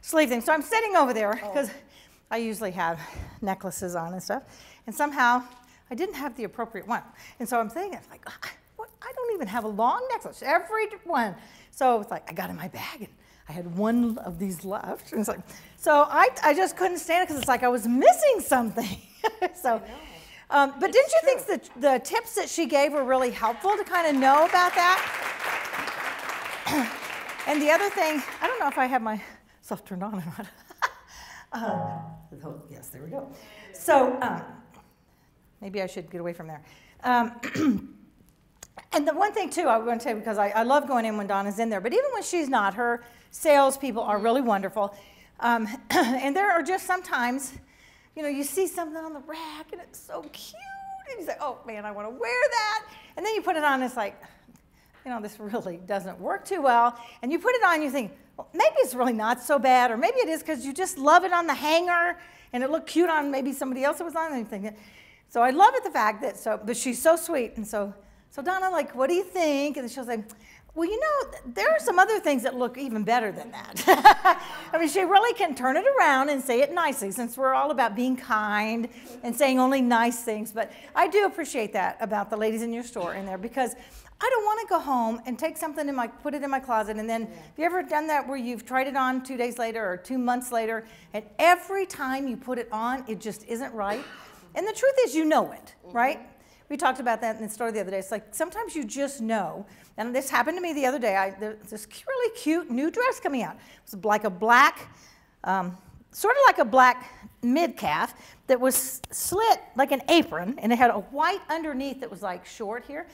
sleeve thing. So I'm sitting over there because I usually have necklaces on and stuff. And somehow I didn't have the appropriate one. And so I'm thinking, it's like, "Ah, what? I don't even have a long necklace, every one. So it's like, I got in my bag and I had one of these left. And it's like, so I, I just couldn't stand it because it's like I was missing something. so, um, but didn't you think that the tips that she gave were really helpful to kind of know about that? and the other thing, I don't know if I have my stuff turned on or not. uh, oh, yes, there we go. So um, maybe I should get away from there. Um, and the one thing too, I want to say because I, I, love going in when Donna's in there, but even when she's not, her salespeople are really wonderful. Um, and there are just sometimes, you know, you see something on the rack and it's so cute, and you say, "Oh man, I want to wear that," and then you put it on, and it's like, you know, this really doesn't work too well, and you put it on, you think, maybe it's really not so bad, or maybe it is because you just love it on the hanger and it looked cute on maybe somebody else that was on anything. So I love it the fact that so, but she's so sweet, and so so Donna, like, what do you think? And she'll say, well, you know, there are some other things that look even better than that. I mean, she really can turn it around and say it nicely since we're all about being kind and saying only nice things. But I do appreciate that about the ladies in your store in there because I don't want to go home and take something in my, put it in my closet, and then, yeah. have you ever done that where you've tried it on two days later or two months later, and every time you put it on, it just isn't right? And the truth is, you know it, right? We talked about that in the store the other day. It's like sometimes you just know. And this happened to me the other day. I, there's this really cute new dress coming out. It was like a black, um, sort of like a black mid calf that was slit like an apron, and it had a white underneath that was like short here.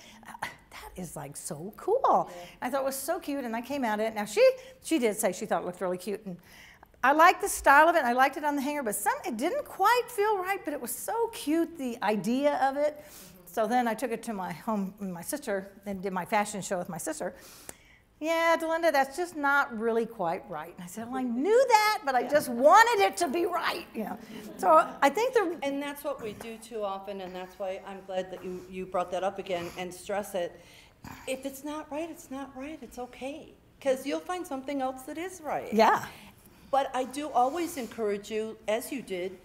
That is like so cool. Yeah. I thought it was so cute, and I came out at it. Now she she did say she thought it looked really cute, and I liked the style of it. I liked it on the hanger, but some it didn't quite feel right. But it was so cute, the idea of it. So then I took it to my home, my sister, and did my fashion show with my sister. Yeah, Delinda, that's just not really quite right. And I said, well, I knew that, but I yeah. just wanted it to be right. You know. So I think the and that's what we do too often, and that's why I'm glad that you you brought that up again and stress it. If it's not right, it's not right. It's okay because you'll find something else that is right. Yeah. But I do always encourage you, as you did,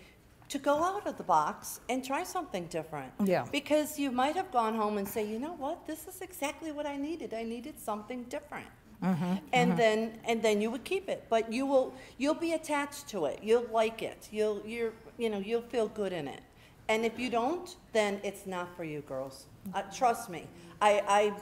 to go out of the box and try something different. Yeah. Because you might have gone home and say, you know what, this is exactly what I needed. I needed something different. Mm-hmm, and mm-hmm. then and then you would keep it, but you will you'll be attached to it. You'll like it. You'll you're you know you'll feel good in it. And if you don't, then it's not for you, girls. Uh, trust me. I, I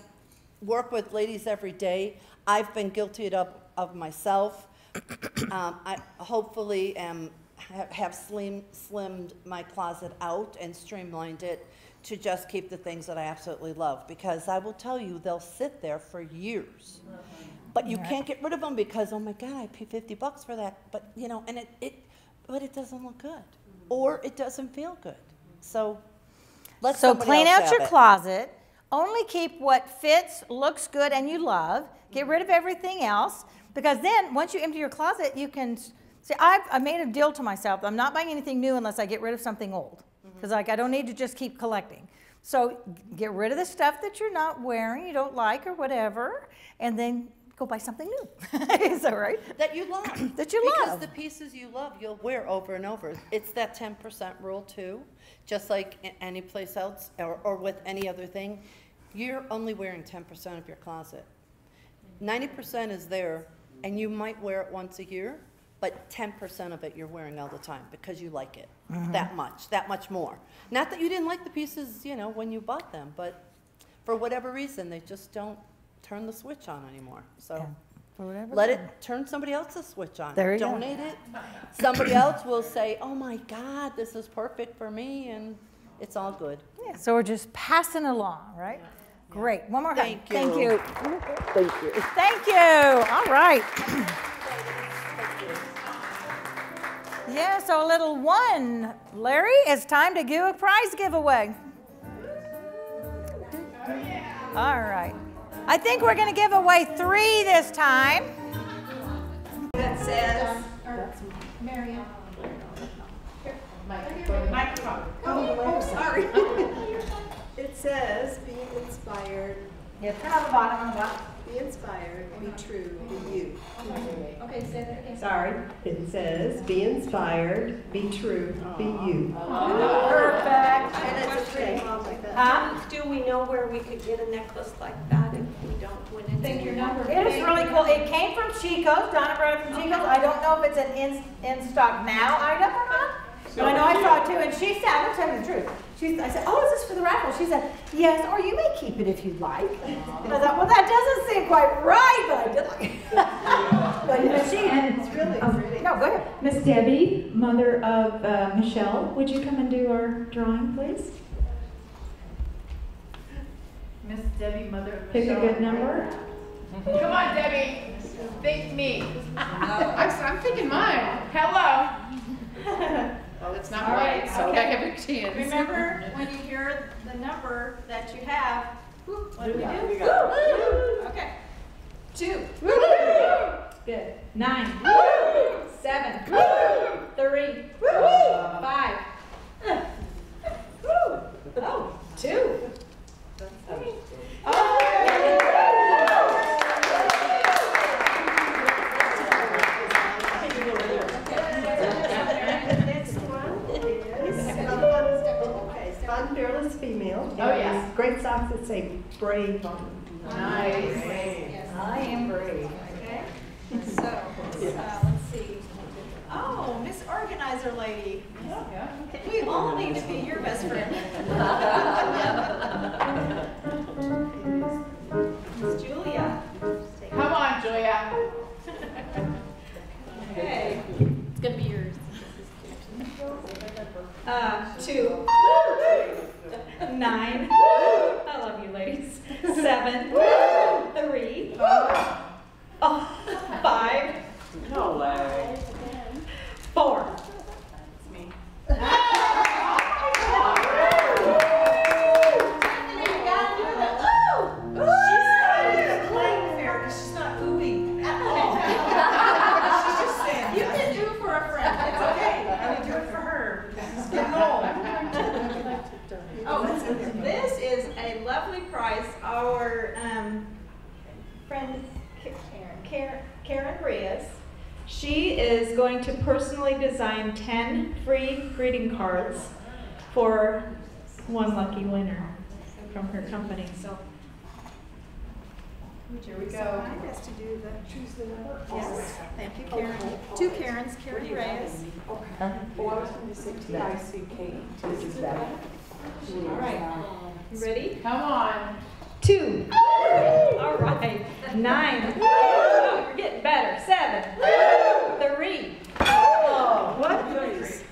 work with ladies every day. I've been guilty of of myself. Um, I hopefully am have slim, slimmed my closet out and streamlined it to just keep the things that I absolutely love. Because I will tell you, they'll sit there for years. But you can't get rid of them because, oh my God, I paid 50 bucks for that. But, you know, and it, it but it doesn't look good. Or it doesn't feel good. So let So clean out your it. closet. Only keep what fits, looks good, and you love. Get rid of everything else. Because then, once you empty your closet, you can See, I've, I made a deal to myself. I'm not buying anything new unless I get rid of something old. Because, mm-hmm. like, I don't need to just keep collecting. So, get rid of the stuff that you're not wearing, you don't like, or whatever, and then go buy something new. Is that right? That you love. that you because love. Because the pieces you love, you'll wear over and over. It's that 10% rule, too. Just like any place else or, or with any other thing, you're only wearing 10% of your closet. 90% is there, and you might wear it once a year, but 10% of it you're wearing all the time because you like it mm-hmm. that much, that much more. Not that you didn't like the pieces, you know, when you bought them, but for whatever reason, they just don't turn the switch on anymore. So let it turn somebody else's switch on. There you Donate go. it. Somebody else will say, "Oh my God, this is perfect for me," and it's all good. Yeah. So we're just passing along, right? Yeah. Great. One more. Thank you. Thank you. Thank you. Thank you. All right. Yeah, so a little one. Larry, it's time to give a prize giveaway. All right. I think we're going to give away three this time. That says, Marion. Microphone. Oh, sorry. it says, be inspired. Yeah, turn on the bottom on the bottom. Be inspired, be uh-huh. true, be you. Okay. okay. Okay, say that again. Sorry, it says, be inspired, be true, be you. Perfect. And it's a pretty Huh? Do we know where we could get a necklace like that if we don't win it? Think your number. It is really cool. It came from Chico's. Donna brought it from uh-huh. Chico's. I don't know if it's an in, in stock now item or not. But I know I saw it too. And she said, I'm gonna tell you the truth. She, I said, oh, is this for the raffle? She said, yes, or you may keep it if you'd like. And I thought, well, that doesn't seem quite right, but I did like it. But yeah, she, It's really pretty. no, go ahead. Miss Debbie, mother of uh, Michelle, would you come and do our drawing, please? Miss Debbie, mother of Pick a good number. Come on, Debbie. Think me. I'm, I'm thinking mine. Hello. Well, it's not All right, white, so I okay. have a chance. Remember, when you hear the number that you have, what do we do? Okay. Two. Good. Nine. Seven. Three. Five. Oh, two. Next Great socks that say brave on them. Nice. I am brave. Okay, so, uh, let's see. Oh, Miss Organizer Lady. Yeah. We all need to be your best friend. Miss Julia. Come on, Julia. Okay. It's gonna be yours. Uh, two. Nine. I love you, ladies. Seven. Three. Oh. Personally design 10 free greeting cards for one lucky winner from her company. So here we go. So I guess to do the, choose the number. Yes, thank you, Karen. Two Karens, Karen Reyes. Oh, I was going to say T I C K. This is that. All right, you ready? Come on. Two. All right. Nine. Oh, you're getting better. Seven. Three. What?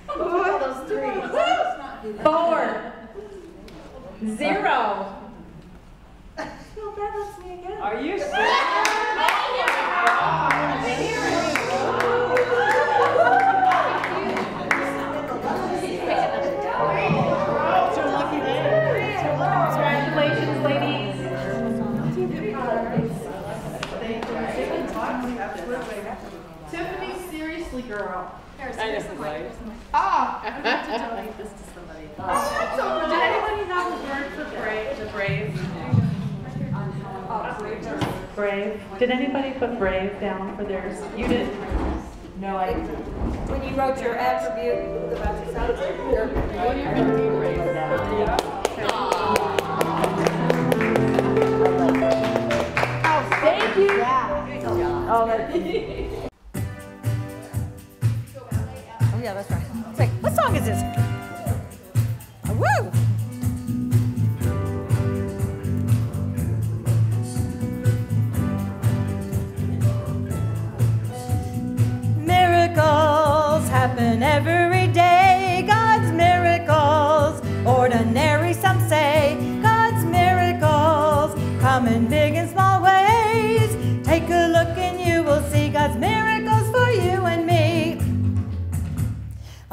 Who are those three? Four. Zero. No, that was me again. Are you serious? Congratulations, ladies. Tiffany, seriously, girl. I know, right? Ah. Oh, Did anybody have a word for brave? The brave. Brave. Did anybody put brave down for theirs? You did? No, I didn't. When you wrote your attribute about yourself, your, Thank you. oh, yeah, that's right. It's like, what song is this?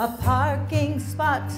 A parking spot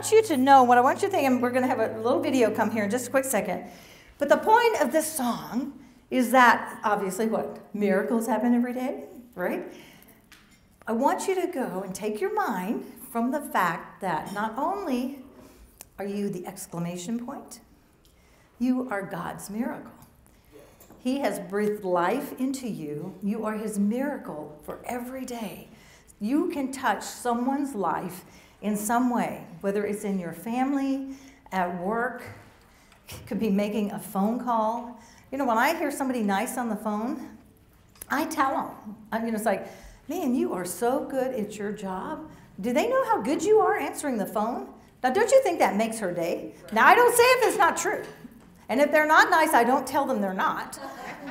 want you to know what I want you to think, and we're going to have a little video come here in just a quick second. But the point of this song is that obviously what? Miracles happen every day, right? I want you to go and take your mind from the fact that not only are you the exclamation point, you are God's miracle. He has breathed life into you. You are His miracle for every day. You can touch someone's life in some way, whether it's in your family, at work, could be making a phone call. You know, when I hear somebody nice on the phone, I tell them. I mean, it's like, man, you are so good at your job. Do they know how good you are answering the phone? Now, don't you think that makes her day? Now, I don't say if it's not true. And if they're not nice, I don't tell them they're not.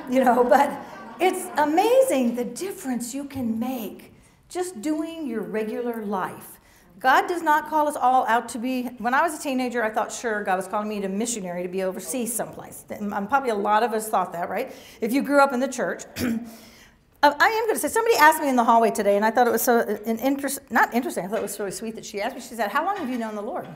You know, but it's amazing the difference you can make just doing your regular life. God does not call us all out to be. When I was a teenager, I thought, sure, God was calling me to missionary to be overseas someplace. And probably a lot of us thought that, right? If you grew up in the church. Uh, I am going to say, somebody asked me in the hallway today, and I thought it was so an interest, not interesting, I thought it was really sweet that she asked me. She said, How long have you known the Lord?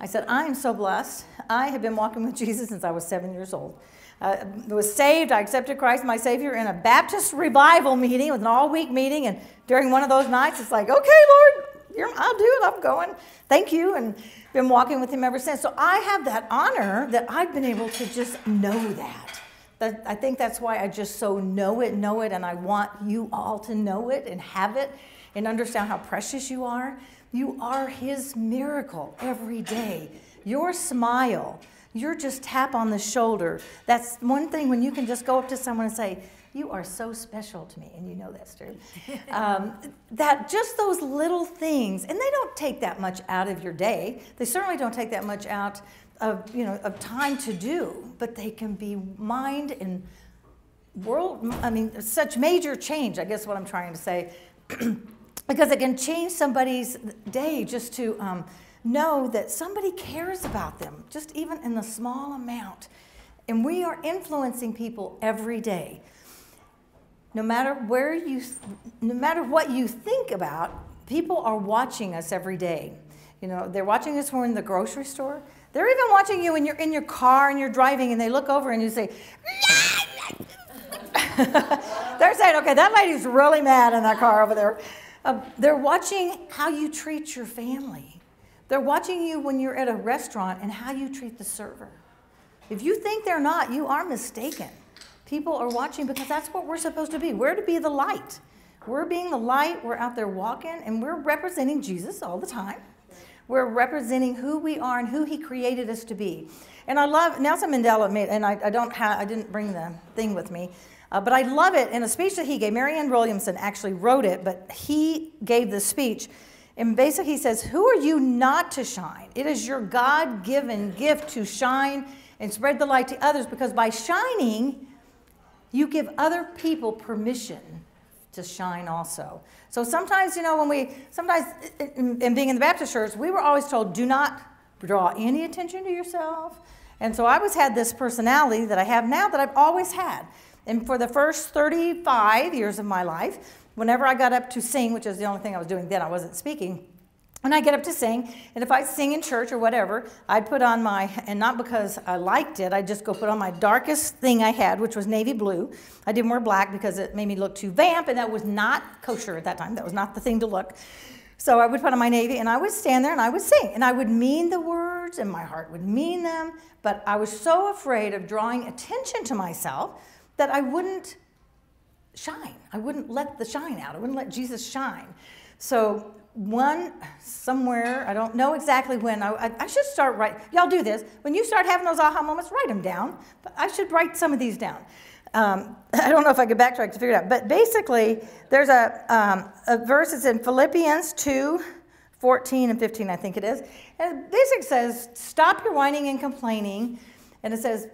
I said, I am so blessed. I have been walking with Jesus since I was seven years old. Uh, I was saved. I accepted Christ, my Savior, in a Baptist revival meeting. It was an all week meeting. And during one of those nights, it's like, okay, Lord, I'll do it. I'm going. Thank you. And been walking with Him ever since. So I have that honor that I've been able to just know that. that. I think that's why I just so know it, know it, and I want you all to know it and have it and understand how precious you are. You are His miracle every day. Your smile, your just tap on the shoulder. That's one thing when you can just go up to someone and say, You are so special to me. And you know that's true. um, that just those little things, and they don't take that much out of your day. They certainly don't take that much out of, you know, of time to do, but they can be mind and world, I mean, such major change, I guess what I'm trying to say. because it can change somebody's day just to um, know that somebody cares about them, just even in the small amount. And we are influencing people every day. No matter where you, no matter what you think about, people are watching us every day. You know, they're watching us when we're in the grocery store. They're even watching you when you're in your car and you're driving and they look over and you say, They're saying, okay, that lady's really mad in that car over there. Uh, they're watching how you treat your family. They're watching you when you're at a restaurant and how you treat the server. If you think they're not, you are mistaken. People are watching because that's what we're supposed to be. We're to be the light. We're being the light. We're out there walking and we're representing Jesus all the time. We're representing who we are and who He created us to be. And I love Nelson Mandela made, and I, I don't have, I didn't bring the thing with me, uh, but I love it in a speech that he gave. Marianne Williamson actually wrote it, but he gave the speech. And basically, he says, Who are you not to shine? It is your God given gift to shine and spread the light to others because by shining, you give other people permission to shine also. So sometimes, you know, when we, sometimes, in, in being in the Baptist church, we were always told, do not draw any attention to yourself. And so I always had this personality that I have now that I've always had. And for the first 35 years of my life, whenever I got up to sing, which is the only thing I was doing then, I wasn't speaking, and I get up to sing, and if I sing in church or whatever, I'd put on my, and not because I liked it, I'd just go put on my darkest thing I had, which was navy blue. I didn't wear black because it made me look too vamp, and that was not kosher at that time. That was not the thing to look. So I would put on my navy, and I would stand there and I would sing, and I would mean the words, and my heart would mean them, but I was so afraid of drawing attention to myself that I wouldn't shine. I wouldn't let the shine out. I wouldn't let Jesus shine. So one somewhere, I don't know exactly when, I, I should start writing. Y'all do this. When you start having those aha moments, write them down. But I should write some of these down. Um, I don't know if I could backtrack to figure it out. But basically, there's a, um, a verse that's in Philippians 2 14 and 15, I think it is. And it basically says, Stop your whining and complaining. And it says,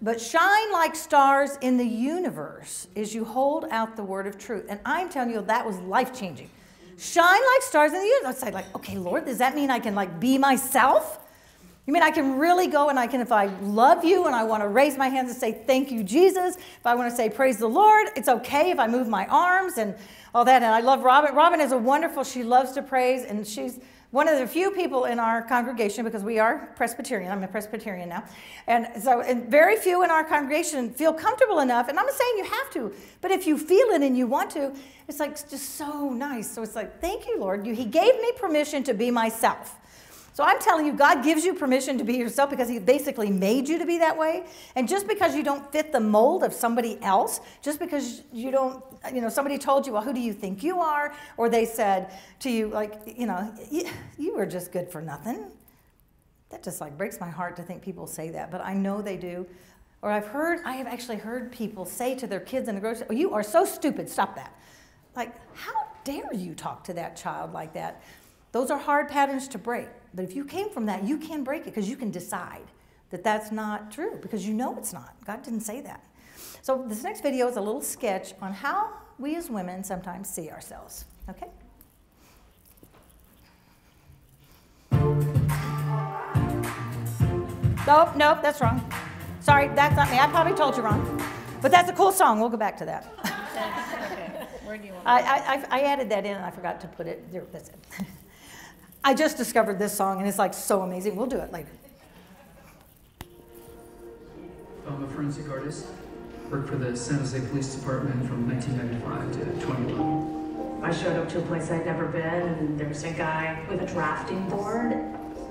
but shine like stars in the universe as you hold out the word of truth. And I'm telling you, that was life changing. Shine like stars in the universe. I was like, okay, Lord, does that mean I can like be myself? You mean I can really go and I can, if I love you and I want to raise my hands and say, thank you, Jesus, if I want to say, praise the Lord, it's okay if I move my arms and all that. And I love Robin. Robin is a wonderful, she loves to praise, and she's one of the few people in our congregation, because we are Presbyterian, I'm a Presbyterian now, and so and very few in our congregation feel comfortable enough, and I'm not saying you have to, but if you feel it and you want to, it's like just so nice. So it's like, thank you, Lord. You, he gave me permission to be myself. So I'm telling you, God gives you permission to be yourself because He basically made you to be that way. And just because you don't fit the mold of somebody else, just because you don't, you know, somebody told you, well, who do you think you are? Or they said to you, like, you know, you, were just good for nothing. That just like breaks my heart to think people say that, but I know they do. Or I've heard, I have actually heard people say to their kids in the grocery, oh, you are so stupid, stop that. Like, how dare you talk to that child like that? Those are hard patterns to break. But if you came from that, you can break it because you can decide that that's not true because you know it's not. God didn't say that. So this next video is a little sketch on how we as women sometimes see ourselves. Okay? Nope, nope, that's wrong. Sorry, that's not me. I probably told you wrong. But that's a cool song. We'll go back to that. Okay, where do you want? I, I, I added that in and I forgot to put it there. That's it. I just discovered this song and it's like so amazing. We'll do it later. I'm a forensic artist. Worked for the San Jose Police Department from 1995 to 2011. I showed up to a place I'd never been, and there was a guy with a drafting board.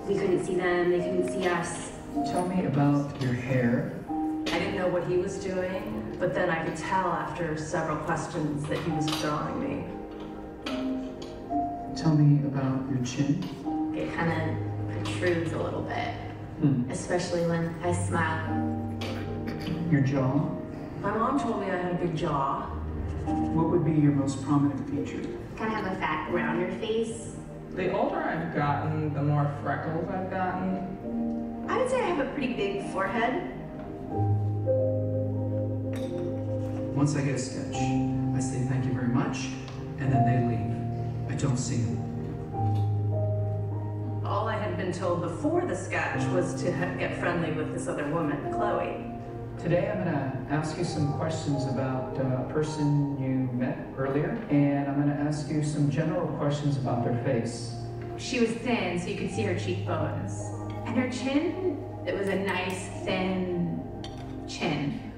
We couldn't see them, they couldn't see us. Tell me about your hair. I didn't know what he was doing, but then I could tell after several questions that he was drawing me. Tell me about your chin. It kind of protrudes a little bit, Hmm. especially when I smile. Your jaw. My mom told me I had a big jaw. What would be your most prominent feature? Kind of have a fat, rounder face. The older I've gotten, the more freckles I've gotten. I would say I have a pretty big forehead. Once I get a sketch, I say thank you very much, and then they leave. I don't see them. All I had been told before the sketch was to get friendly with this other woman, Chloe. Today I'm going to ask you some questions about uh, a person you met earlier, and I'm going to ask you some general questions about their face. She was thin, so you could see her cheekbones. And her chin, it was a nice, thin chin.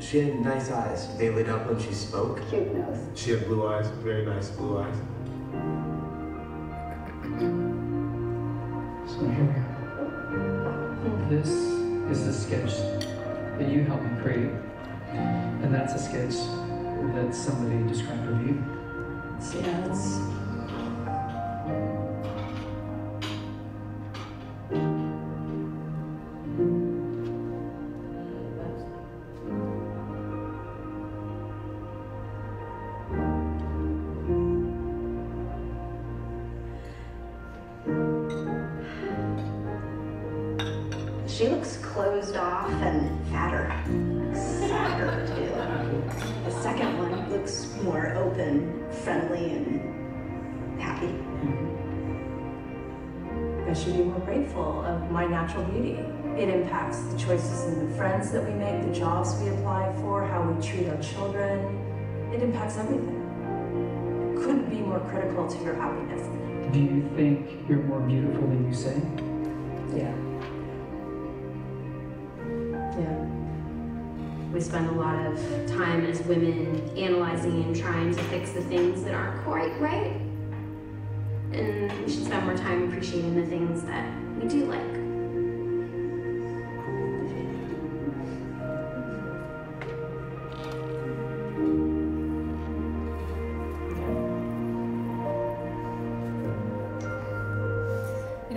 She had nice eyes. They lit up when she spoke. Cute nose. She had blue eyes, very nice blue eyes. So here we go. This is the sketch that you helped me create. And that's a sketch that somebody described of you. So yeah, everything. Couldn't be more critical to your happiness. Do you think you're more beautiful than you say? Yeah. Yeah. We spend a lot of time as women analyzing and trying to fix the things that aren't quite right. And we should spend more time appreciating the things that we do like.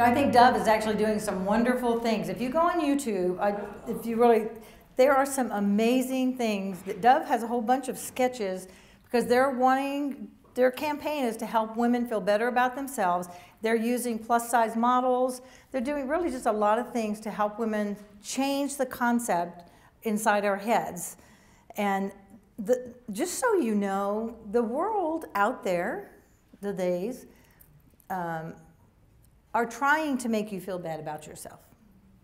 Know, I think Dove is actually doing some wonderful things. If you go on YouTube, I, if you really, there are some amazing things that Dove has a whole bunch of sketches because they're wanting, their campaign is to help women feel better about themselves. They're using plus size models. They're doing really just a lot of things to help women change the concept inside our heads. And the, just so you know, the world out there, the days, um, are trying to make you feel bad about yourself.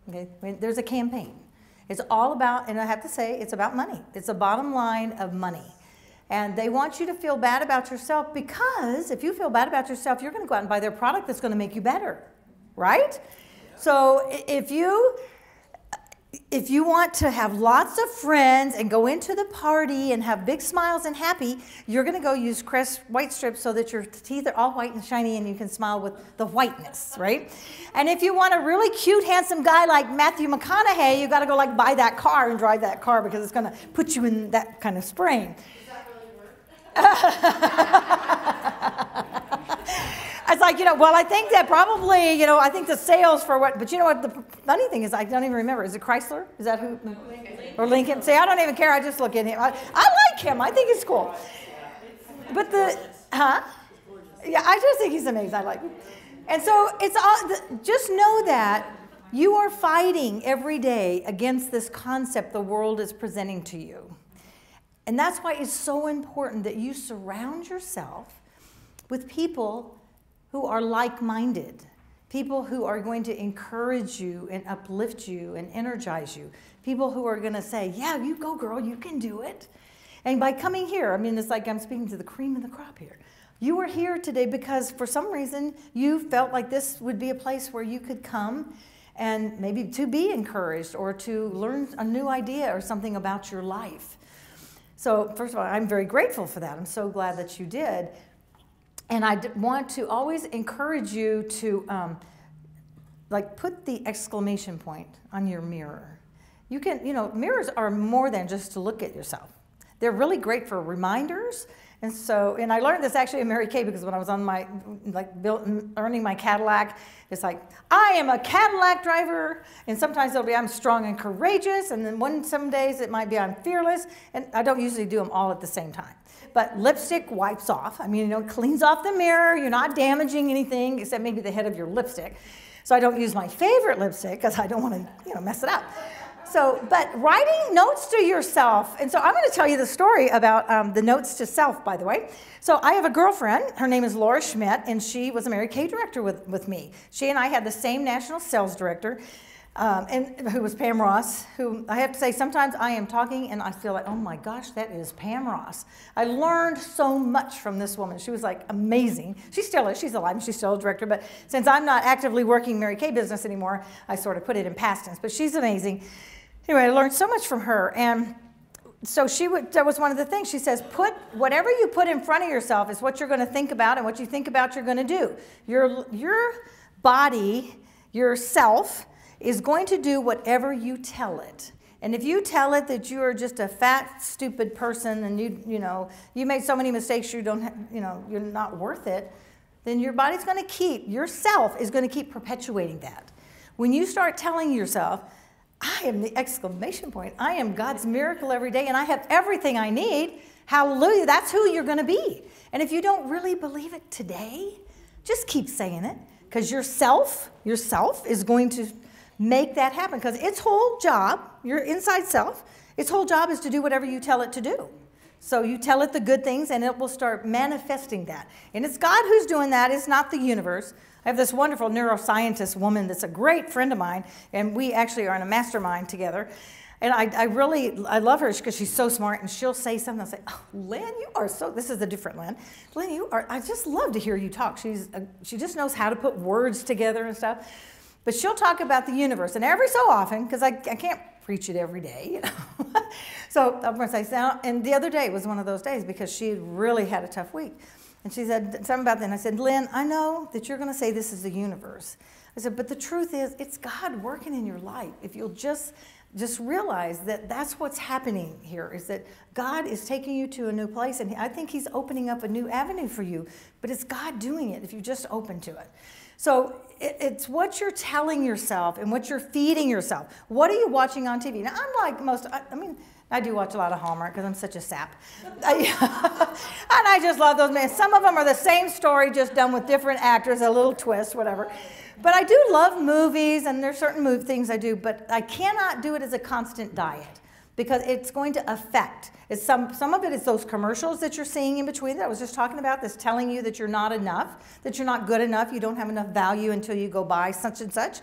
Okay? I mean, there's a campaign. It's all about, and I have to say, it's about money. It's a bottom line of money. And they want you to feel bad about yourself because if you feel bad about yourself, you're going to go out and buy their product that's going to make you better, right? So if you if you want to have lots of friends and go into the party and have big smiles and happy, you're going to go use Crest white strips so that your teeth are all white and shiny and you can smile with the whiteness, right? And if you want a really cute, handsome guy like Matthew McConaughey, you got to go like buy that car and drive that car because it's going to put you in that kind of spraying. It's like, you know, well, I think that probably, you know, I think the sales for what, but you know what? The funny thing is, I don't even remember. Is it Chrysler? Is that who? Lincoln. Or Lincoln? See, I don't even care. I just look at him. I, I like him. I think he's cool. But the, huh? Yeah, I just think he's amazing. I like him. And so it's all, just know that you are fighting every day against this concept the world is presenting to you. And that's why it's so important that you surround yourself with people who are like minded, people who are going to encourage you and uplift you and energize you, people who are going to say, Yeah, you go, girl, you can do it. And by coming here, I mean, it's like I'm speaking to the cream of the crop here. You are here today because for some reason you felt like this would be a place where you could come and maybe to be encouraged or to learn a new idea or something about your life. So, first of all, I'm very grateful for that. I'm so glad that you did. And I want to always encourage you to um, like put the exclamation point on your mirror. You can, you know, mirrors are more than just to look at yourself. They're really great for reminders. And so, and I learned this actually in Mary Kay because when I was on my, like, built, earning my Cadillac, it's like, I am a Cadillac driver. And sometimes it'll be, I'm strong and courageous. And then one, some days it might be, I'm fearless. And I don't usually do them all at the same time. But lipstick wipes off. I mean, you know, it cleans off the mirror. You're not damaging anything except maybe the head of your lipstick. So I don't use my favorite lipstick because I don't want to, you know, mess it up. So, but writing notes to yourself. And so I'm going to tell you the story about um, the notes to self, by the way. So I have a girlfriend. Her name is Laura Schmidt, and she was a Mary Kay director with, with me. She and I had the same national sales director. Um, and who was Pam Ross, who I have to say, sometimes I am talking and I feel like, oh my gosh, that is Pam Ross. I learned so much from this woman. She was like amazing. She still is, she's alive and she's still a director, but since I'm not actively working Mary Kay business anymore, I sort of put it in past tense, but she's amazing. Anyway, I learned so much from her. And so she would, that was one of the things. She says, put whatever you put in front of yourself is what you're going to think about, and what you think about, you're going to do. Your, your body, yourself, is going to do whatever you tell it. And if you tell it that you are just a fat, stupid person and you, you know, you made so many mistakes you don't, ha- you know, you're not worth it, then your body's going to keep, yourself is going to keep perpetuating that. When you start telling yourself, I am the exclamation point, I am God's miracle every day and I have everything I need, hallelujah, that's who you're going to be. And if you don't really believe it today, just keep saying it because yourself, yourself is going to make that happen because its whole job, your inside self, its whole job is to do whatever you tell it to do. So you tell it the good things and it will start manifesting that. And it's God who's doing that, it's not the universe. I have this wonderful neuroscientist woman that's a great friend of mine, and we actually are in a mastermind together. And I, I really, I love her because she's so smart, and she'll say something. I'll say, "Oh, Lynn, you are so." This is a different Lynn. Lynn, you are. I just love to hear you talk. She's, a, she just knows how to put words together and stuff. But she'll talk about the universe, and every so often, because I, I can't preach it every day, you know. so I'm going to say, and the other day was one of those days because she really had a tough week. And she said something about that. And I said, Lynn, I know that you're going to say this is the universe. I said, but the truth is, it's God working in your life. If you'll just just realize that that's what's happening here is that God is taking you to a new place and I think he's opening up a new avenue for you but it's God doing it if you just open to it so it's what you're telling yourself and what you're feeding yourself what are you watching on TV now I'm like most I, I mean I do watch a lot of Hallmark because I'm such a sap. and I just love those men. Some of them are the same story, just done with different actors, a little twist, whatever. But I do love movies, and there's certain move things I do, but I cannot do it as a constant diet because it's going to affect. It's some, some of it is those commercials that you're seeing in between that I was just talking about that's telling you that you're not enough, that you're not good enough, you don't have enough value until you go buy such and such.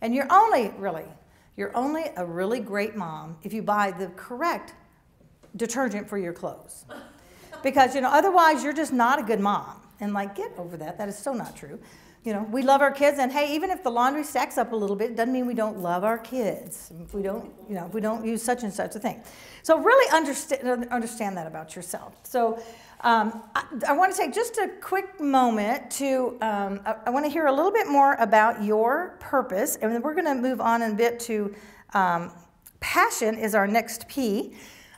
And you're only, really, you're only a really great mom if you buy the correct detergent for your clothes. Because, you know, otherwise you're just not a good mom. And like, get over that. That is so not true. You know, we love our kids, and hey, even if the laundry stacks up a little bit, it doesn't mean we don't love our kids. If we don't, you know, if we don't use such and such a thing. So really understand understand that about yourself. So um, I, I want to take just a quick moment to um, I, I want to hear a little bit more about your purpose, and then we're going to move on a bit to um, passion is our next P.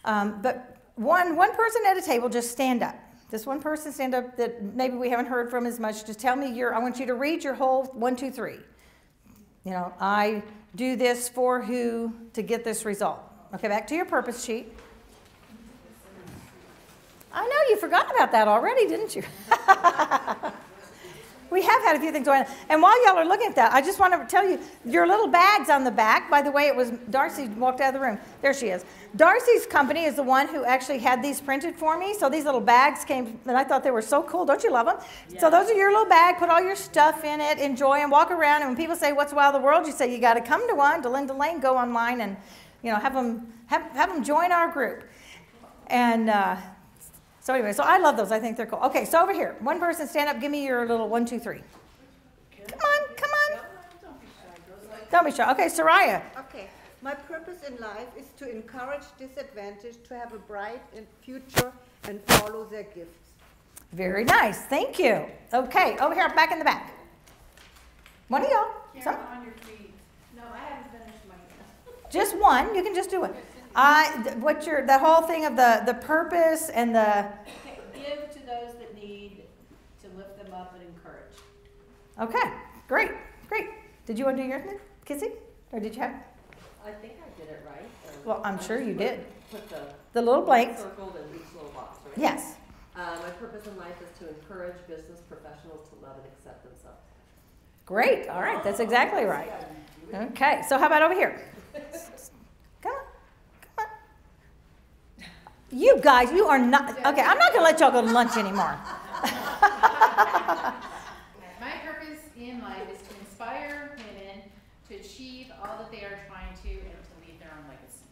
Um, but one one person at a table, just stand up. Just one person stand up that maybe we haven't heard from as much. Just tell me your, I want you to read your whole one, two, three. You know, I do this for who to get this result. Okay, back to your purpose sheet. I know you forgot about that already, didn't you? we have had a few things going on. And while y'all are looking at that, I just want to tell you your little bags on the back. By the way, it was Darcy walked out of the room. There she is. Darcy's company is the one who actually had these printed for me. So these little bags came, and I thought they were so cool. Don't you love them? Yeah. So those are your little bag. Put all your stuff in it, enjoy, and walk around. And when people say, "What's Wow the World?" you say, "You got to come to one." Delinda Layne, go online and, you know, have them have, have them join our group. And uh, so anyway, so I love those. I think they're cool. Okay, so over here, one person stand up. Give me your little one, two, three. Come on, come on. Don't be shy. Okay, Soraya. Okay. My purpose in life is to encourage disadvantaged to have a bright future and follow their gifts. Very nice. Thank you. Okay, over here, back in the back. One of y'all. Some? on your feet. No, I haven't finished mine. Just one. You can just do it. I, what your, the whole thing of the, the purpose and the. Give to those that need to lift them up and encourage. Okay, great, great. Did you want to do yours, Kissy? Or did you have? I think I did it right. Well, I'm sure you did. Put the, the little blanks. Circled in each little box, right? Yes. Uh, my purpose in life is to encourage business professionals to love and accept themselves. Great. All right. That's exactly right. Okay. So how about over here? Come on. Come on. You guys, you are not. Okay. I'm not going to let y'all go to lunch anymore. my purpose in life is to inspire women to achieve all that they are trying to and to leave their own legacy.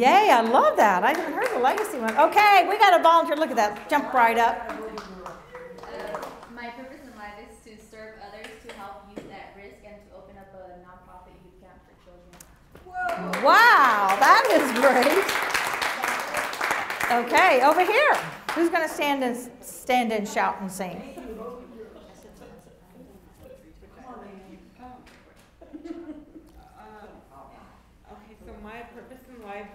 Yay, I love that. I haven't heard the legacy one. Okay, we got a volunteer. Look at that. Jump right up. my purpose in life is to serve others, to help youth at risk, and to open up a nonprofit youth camp for children. Whoa. Wow, that is great. Okay, over here. Who's going to stand and stand and shout and sing? Okay, so my purpose in life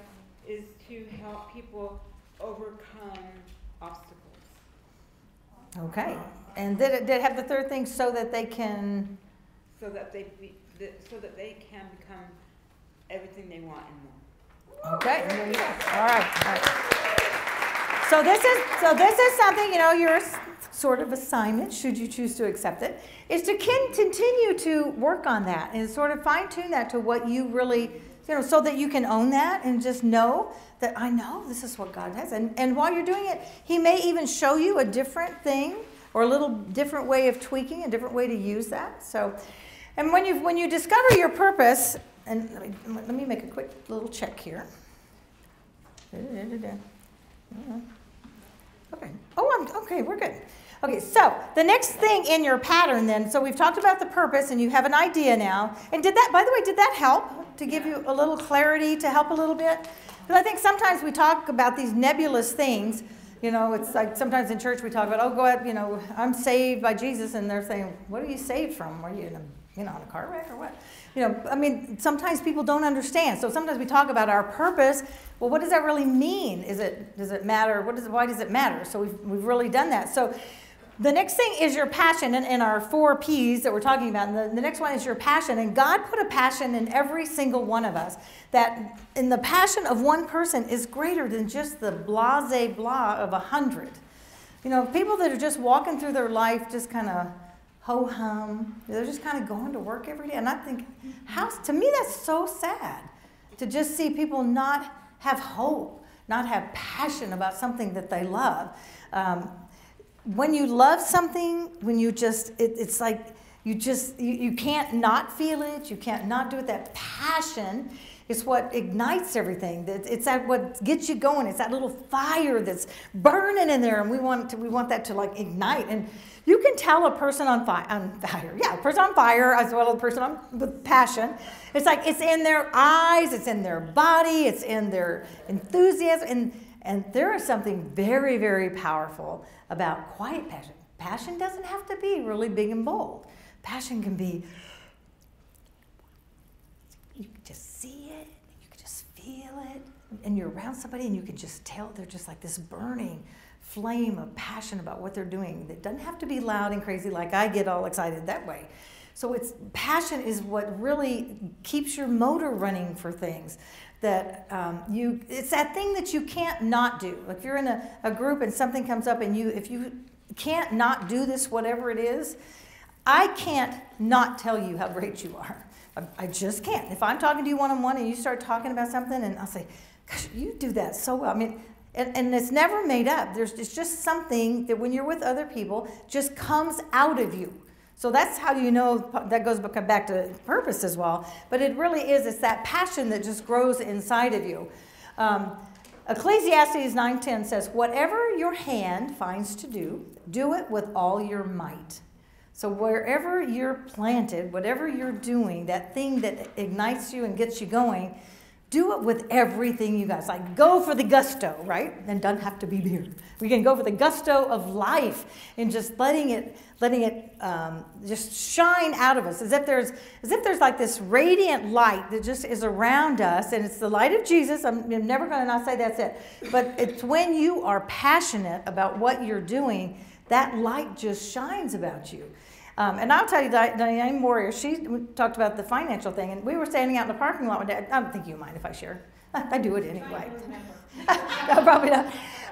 is to help people overcome obstacles. Okay. And did it, did it have the third thing so that they can, So that they, be, so that they can become everything they want and more. Okay. All right, all right. So this is, so this is something, you know, your sort of assignment, should you choose to accept it, is to con- continue to work on that and sort of fine tune that to what you really, you know, so that you can own that and just know that I know this is what God has. And, and while you're doing it, He may even show you a different thing or a little different way of tweaking, a different way to use that. So, and when you when you discover your purpose, and let me, let me make a quick little check here. Uh, Okay. Oh, I'm okay. We're good. Okay. So the next thing in your pattern, then. So we've talked about the purpose, and you have an idea now. And did that? By the way, did that help to give you a little clarity to help a little bit? Because I think sometimes we talk about these nebulous things. You know, it's like sometimes in church we talk about, oh, go ahead, you know, I'm saved by Jesus, and they're saying, what are you saved from? Are you in a, you know, in a car wreck or what? You know, I mean, sometimes people don't understand. So sometimes we talk about our purpose. Well, what does that really mean? Is it does it matter? What does why does it matter? So we've we've really done that. So the next thing is your passion, and in our four P's that we're talking about. And the, the next one is your passion. And God put a passion in every single one of us. That in the passion of one person is greater than just the blase blah of a hundred. You know, people that are just walking through their life, just kind of ho hum. They're just kind of going to work every day. And I think, how, to me, that's so sad to just see people not have hope, not have passion about something that they love. Um, when you love something, when you just, it, it's like you just, you, you can't not feel it, you can't not do it. That passion is what ignites everything. It's that what gets you going. It's that little fire that's burning in there, and we want to, we want that to like ignite. And you can tell a person on fire, on fire, yeah, a person on fire as well as a person on, with passion. It's like it's in their eyes, it's in their body, it's in their enthusiasm, and and there is something very, very powerful about quiet passion. Passion doesn't have to be really big and bold. Passion can be you can just see it, you can just feel it, and you're around somebody and you can just tell they're just like this burning flame of passion about what they're doing. It doesn't have to be loud and crazy like I get all excited that way. So it's passion is what really keeps your motor running for things. That um, you, it's that thing that you can't not do. If you're in a, a group and something comes up and you, if you can't not do this, whatever it is, I can't not tell you how great you are. I, I just can't. If I'm talking to you one on one and you start talking about something and I'll say, gosh, you do that so well. I mean, and, and it's never made up. There's it's just something that when you're with other people just comes out of you. So that's how you know that goes back to purpose as well. But it really is, it's that passion that just grows inside of you. Um, Ecclesiastes 9:10 says, "Whatever your hand finds to do, do it with all your might." So wherever you're planted, whatever you're doing, that thing that ignites you and gets you going, do it with everything you. It's like go for the gusto, right? And doesn't have to be beer. We can go for the gusto of life and just letting it, letting it um, just shine out of us, as if there's, as if there's like this radiant light that just is around us, and it's the light of Jesus. I'm, I'm never going to not say that's it, but it's when you are passionate about what you're doing, that light just shines about you. Um, and I'll tell you, Di- Diane Warrior, she talked about the financial thing, and we were standing out in the parking lot one day. I don't think you mind if I share. I do it anyway. no, probably not.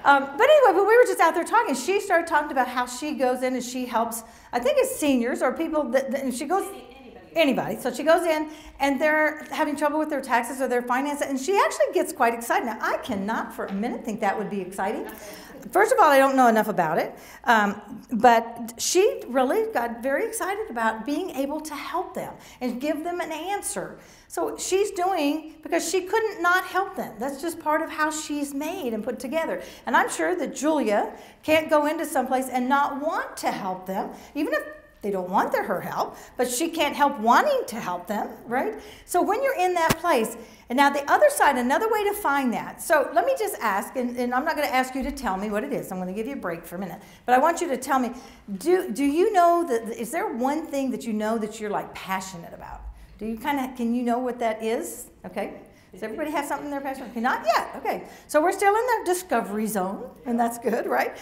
Um, but anyway, but we were just out there talking. She started talking about how she goes in and she helps, I think it's seniors or people that, that- and she goes, anybody. So she goes in and they're having trouble with their taxes or their finances, and she actually gets quite excited. Now, I cannot for a minute think that would be exciting. First of all, I don't know enough about it, um, but she really got very excited about being able to help them and give them an answer. So she's doing because she couldn't not help them. That's just part of how she's made and put together. And I'm sure that Julia can't go into someplace and not want to help them, even if They don't want their, her help, but she can't help wanting to help them, right? So when you're in that place, and now the other side, another way to find that. So let me just ask, and, and I'm not going to ask you to tell me what it is. I'm going to give you a break for a minute, but I want you to tell me: Do do you know that? Is there one thing that you know that you're like passionate about? Do you kind of can you know what that is? Okay. Does everybody have something they're passionate? Okay, not yet. Okay, so we're still in the discovery zone, and that's good, right?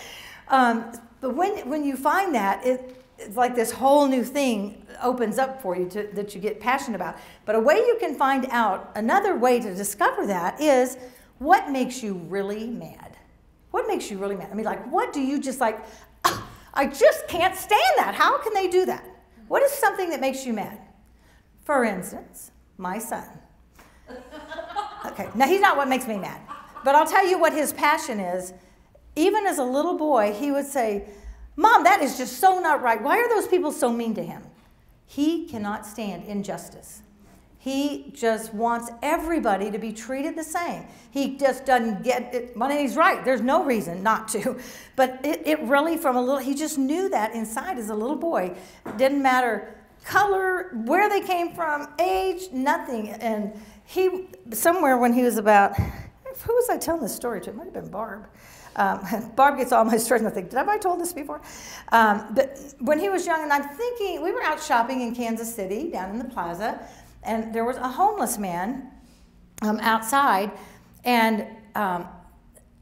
Um, but when when you find that, it it's like this whole new thing opens up for you to, that you get passionate about. But a way you can find out, another way to discover that is what makes you really mad? What makes you really mad? I mean, like, what do you just like, "Ah, I just can't stand that. How can they do that? What is something that makes you mad? For instance, my son. Okay, now he's not what makes me mad, but I'll tell you what his passion is. Even as a little boy, he would say, Mom, that is just so not right. Why are those people so mean to him? He cannot stand injustice. He just wants everybody to be treated the same. He just doesn't get it. Well, he's right. There's no reason not to. But it, it really, from a little, he just knew that inside as a little boy. It didn't matter color, where they came from, age, nothing. And he, somewhere when he was about, who was I telling this story to? It might have been Barb. Um, Barb gets all my stories, and I think, did I told this before? Um, but when he was young, and I'm thinking, we were out shopping in Kansas City, down in the plaza, and there was a homeless man um, outside, and um,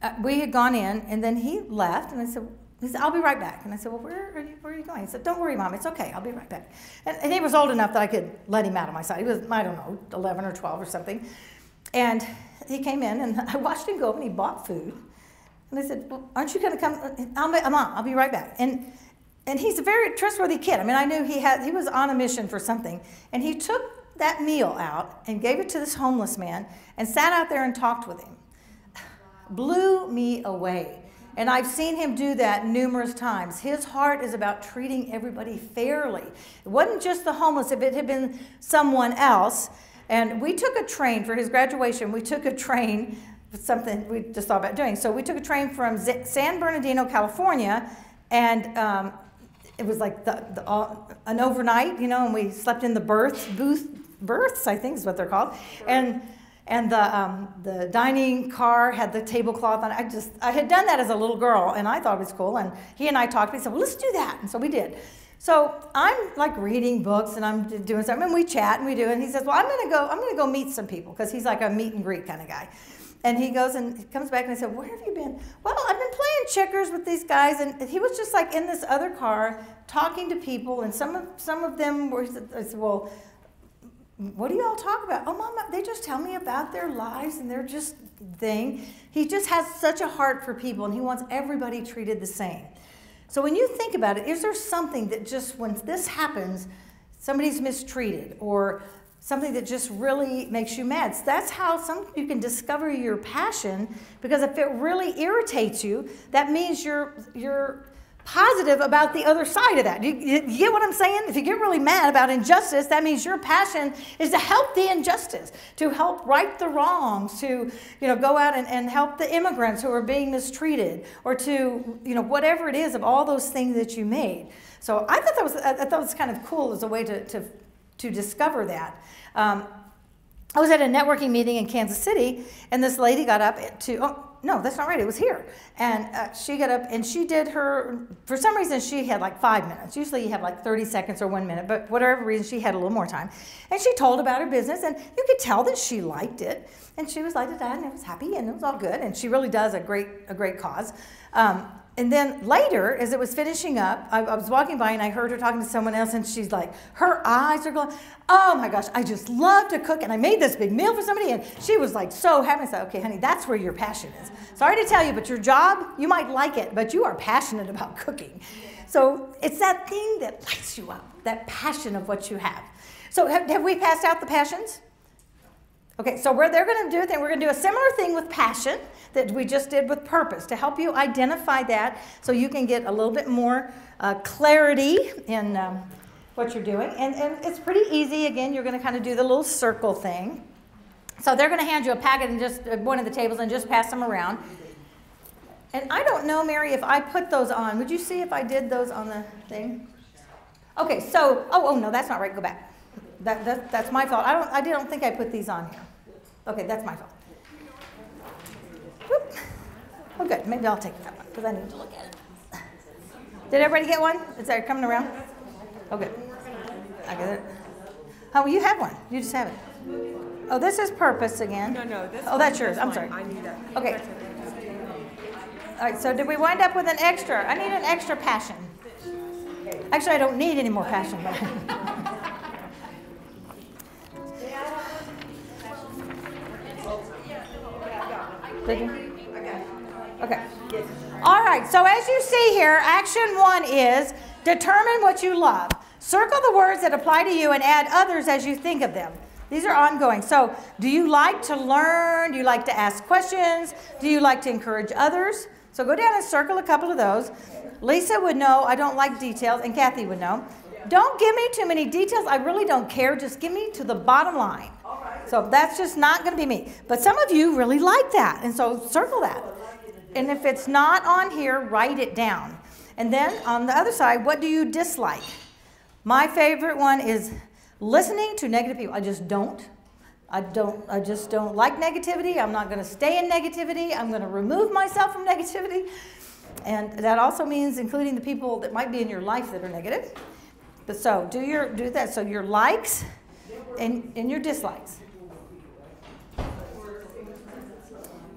uh, we had gone in, and then he left, and I said, he said, I'll be right back. And I said, Well, where are you, where are you going? He said, Don't worry, Mom, it's okay, I'll be right back. And, and he was old enough that I could let him out of my sight. He was, I don't know, 11 or 12 or something. And he came in, and I watched him go up, and he bought food. And I said, well, aren't you going to come? I'll, be, Mom, I'll be right back. And, and he's a very trustworthy kid. I mean, I knew he, had, he was on a mission for something. And he took that meal out and gave it to this homeless man and sat out there and talked with him. Blew me away. And I've seen him do that numerous times. His heart is about treating everybody fairly. It wasn't just the homeless, if it had been someone else. And we took a train for his graduation. We took a train, something we just thought about doing. So we took a train from Z- San Bernardino, California, and um, it was like the, the, all, an overnight, you know, and we slept in the berths, booth, berths, I think is what they're called. And and the, um, the dining car had the tablecloth on it. I just, I had done that as a little girl, and I thought it was cool. And he and I talked. He said, well, let's do that. And so we did. So I'm like reading books, and I'm doing something, and we chat, and we do. And he says, well, I'm going to go, I'm going to go meet some people, because he's like a meet and greet kind of guy. And he goes and he comes back and I said, Where have you been? Well, I've been playing checkers with these guys. And he was just like in this other car talking to people. And some of, some of them were, I said, Well, what do you all talk about? Oh, mama, they just tell me about their lives and their just thing. He just has such a heart for people and he wants everybody treated the same. So when you think about it, is there something that just when this happens, somebody's mistreated or something that just really makes you mad? So that's how some you can discover your passion because if it really irritates you, that means you're you're positive about the other side of that. You, you, get what I'm saying? If you get really mad about injustice, that means your passion is to help the injustice, to help right the wrongs, to you know go out and, and help the immigrants who are being mistreated, or to you know whatever it is of all those things that you made. So I thought that was I thought it was kind of cool as a way to to, to discover that. Um, I was at a networking meeting in Kansas City, and this lady got up to. Oh, no, that's not right. It was here. And uh, she got up and she did her, for some reason, she had like five minutes. Usually you have like 30 seconds or one minute, but whatever reason, she had a little more time. And she told about her business, and you could tell that she liked it. And she was like, and it was happy, and it was all good. And she really does a great, a great cause. Um, and then later, as it was finishing up, I, I, was walking by and I heard her talking to someone else, and she's like, her eyes are going, oh my gosh, I just love to cook, and I made this big meal for somebody, and she was like so happy. I said, okay, honey, that's where your passion is. Sorry to tell you, but your job, you might like it, but you are passionate about cooking. So it's that thing that lights you up, that passion of what you have. So have, have we passed out the passions? Okay, so they're going to do a thing. We're going to do a similar thing with passion that we just did with purpose to help you identify that so you can get a little bit more uh, clarity in um, what you're doing. And, and it's pretty easy. Again, you're going to kind of do the little circle thing. So they're going to hand you a packet and just uh, one of the tables and just pass them around. And I don't know, Mary, if I put those on. Would you see if I did those on the thing? Okay, so, oh, oh, no, that's not right, go back. That, that, that's my fault. I don't, I don't think I put these on here. Okay, that's my fault. Whoop. Oh, good, maybe I'll take that one, because I need to look at it. Did everybody get one? Is that coming around? Oh, good. I get it. Oh, you have one. You just have it. Oh, this is purpose again. No, no, this Oh, that's yours. I'm sorry. I need that. Okay. All right, so did we wind up with an extra? I need an extra passion. Actually, I don't need any more passion. Did you? Okay. All right, so as you see here, action one is determine what you love. Circle the words that apply to you and add others as you think of them. These are ongoing. So, do you like to learn? Do you like to ask questions? Do you like to encourage others? So, go down and circle a couple of those. Lisa would know I don't like details, and Kathy would know. Don't give me too many details. I really don't care. Just give me to the bottom line. So, that's just not going to be me. But some of you really like that, and so circle that. And if it's not on here, write it down. And then on the other side, what do you dislike? My favorite one is listening to negative people. I just don't. I don't I just don't like negativity. I'm not going to stay in negativity. I'm going to remove myself from negativity. And that also means including the people that might be in your life that are negative. But so do your do that. So your likes and, and your dislikes.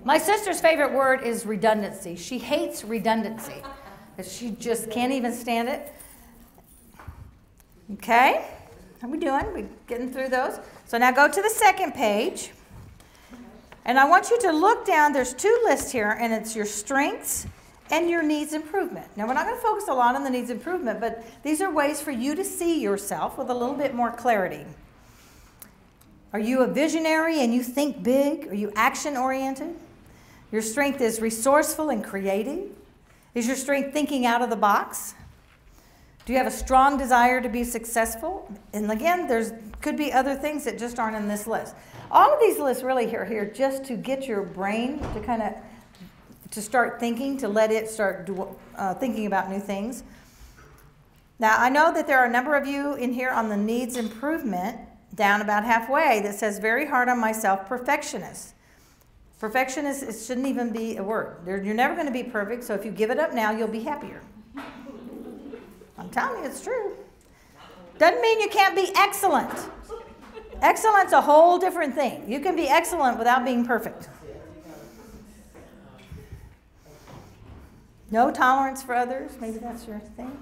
My sister's favorite word is redundancy. She hates redundancy. She just can't even stand it. Okay? How are we doing? We getting through those? So now go to the second page. And I want you to look down. There's two lists here, and it's your strengths and your needs improvement. Now, we're not going to focus a lot on the needs improvement, but these are ways for you to see yourself with a little bit more clarity. Are you a visionary and you think big? Are you action oriented? Your strength is resourceful and creative. Is your strength thinking out of the box? Do you have a strong desire to be successful? And again, there's could be other things that just aren't in this list. All of these lists really are here just to get your brain to kind of to start thinking, to let it start uh, thinking about new things. Now, I know that there are a number of you in here on the needs improvement down about halfway that says very hard on myself, perfectionist. Perfectionist it shouldn't even be a word. You're never going to be perfect, so if you give it up now, you'll be happier. I'm telling you, it's true. Doesn't mean you can't be excellent. Excellent's a whole different thing. You can be excellent without being perfect. No tolerance for others. Maybe that's your thing.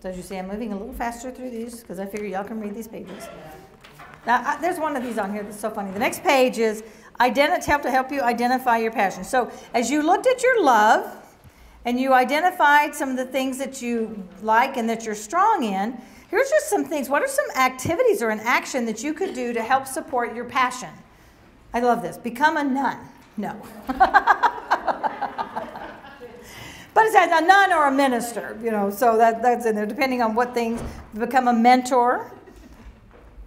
So as you see, I'm moving a little faster through these because I figure y'all can read these pages. Now, I, there's one of these on here that's so funny. The next page is identi- help to help you identify your passion. So as you looked at your love and you identified some of the things that you like and that you're strong in, here's just some things. What are some activities or an action that you could do to help support your passion? I love this. Become a nun. No. But it says a nun or a minister, you know, so that, that's in there, depending on what things. Become a mentor,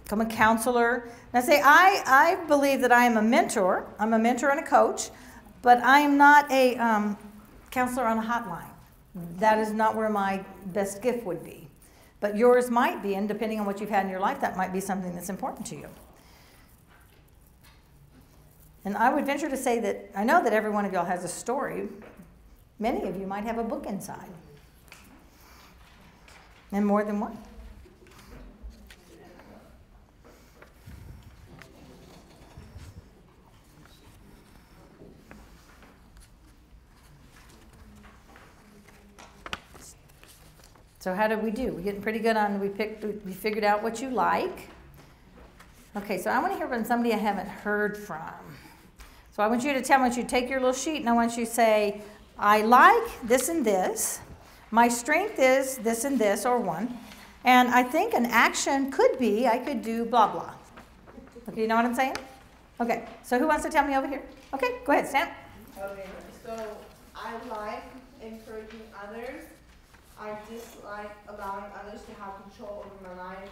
become a counselor. Now, say, I, I believe that I am a mentor. I'm a mentor and a coach, but I am not a um, counselor on a hotline. That is not where my best gift would be. But yours might be, and depending on what you've had in your life, that might be something that's important to you. And I would venture to say that I know that every one of y'all has a story. Many of you might have a book inside, and more than one. So how did we do? We're getting pretty good on, we picked, we figured out what you like. Okay, so I want to hear from somebody I haven't heard from. So I want you to tell me, you take your little sheet and I want you to say, I like this and this. My strength is this and this, or one. And I think an action could be, I could do blah, blah. Okay, you know what I'm saying? Okay, so who wants to tell me over here? Okay, go ahead, Sam. Okay, so I like encouraging others. I dislike allowing others to have control over my life.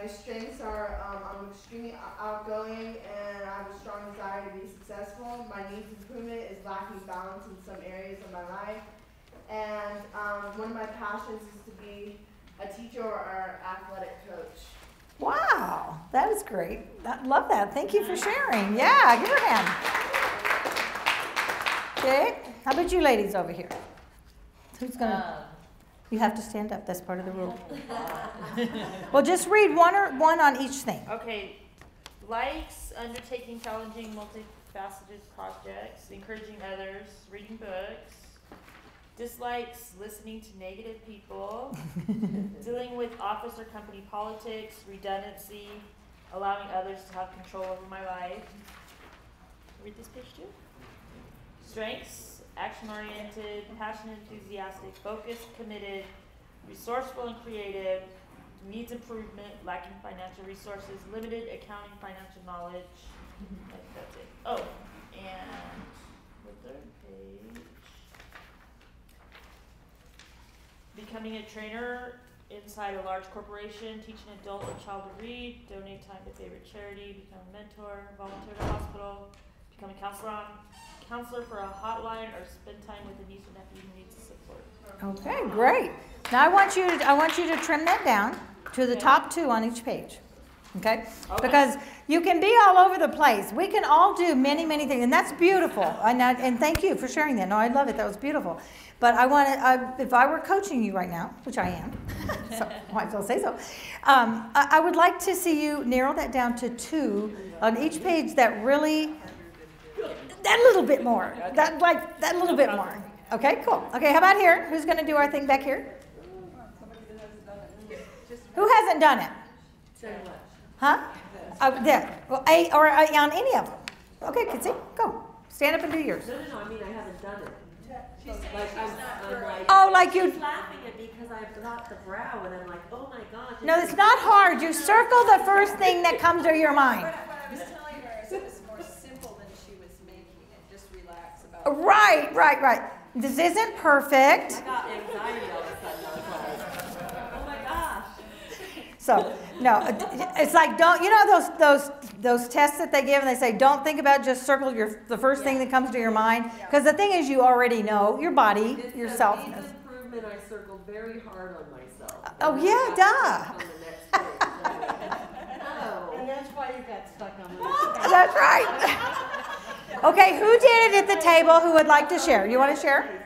My strengths are um, I'm extremely outgoing and I have a strong desire to be successful. My needs improvement is lacking balance in some areas of my life. And um, one of my passions is to be a teacher or athletic coach. Wow, that is great. I love that. Thank you for sharing. Yeah, give her a hand. Okay, how about you ladies over here? Who's gonna? You have to stand up. That's part of the rule. Well, just read one or one on each thing. Okay, likes undertaking challenging, multifaceted projects, encouraging others, reading books. Dislikes listening to negative people, dealing with office or company politics, redundancy, allowing others to have control over my life. Read this page too. Strengths action oriented, passionate, enthusiastic, focused, committed, resourceful, and creative. Needs improvement, lacking financial resources, limited accounting financial knowledge. That's it. Oh, and the third page. Becoming a trainer inside a large corporation, teach an adult or child to read, donate time to favorite charity, become a mentor, volunteer at a hospital, become a counselor on, counselor for a hotline, or spend time with a niece or nephew who needs support. Okay, great. Now I want you to, I want you to trim that down to the top two on each page. Okay? Because you can be all over the place. We can all do many, many things, and that's beautiful. And, I, and thank you for sharing that. No, I love it. That was beautiful. But I want to, if I were coaching you right now, which I am, so might as well say so, um, I, I would like to see you narrow that down to two on each page that really, that little bit more, that like that little bit more. Okay, cool. Okay, how about here? Who's going to do our thing back here? Who hasn't done it? Huh? Uh, there. Well, A or A on any of them. Okay, Kitsy, go. Stand up and do yours. No, no, no, I mean, I haven't done it. Like, I'm, I'm like. Oh, like you- She's laughing at me because I've got the brow and I'm like, oh my god. No, it's not hard. You circle the first thing that comes to your mind. What I was telling her is it was more simple than she was making it, just relax about it. Right, right, right. This isn't perfect. I got anxiety all of a sudden. I was like, oh my gosh. So, no, uh, it's like don't you know those those those tests that they give and they say don't think about just circle your the first thing that comes to your mind because the thing is you already know your body It yourself needs knows. improvement, I circled very hard on myself. Uh, oh, yeah, duh. on the next. Oh. And that's why you got stuck on the. That's right. Okay, who did it at the table who would like to share? You want to share?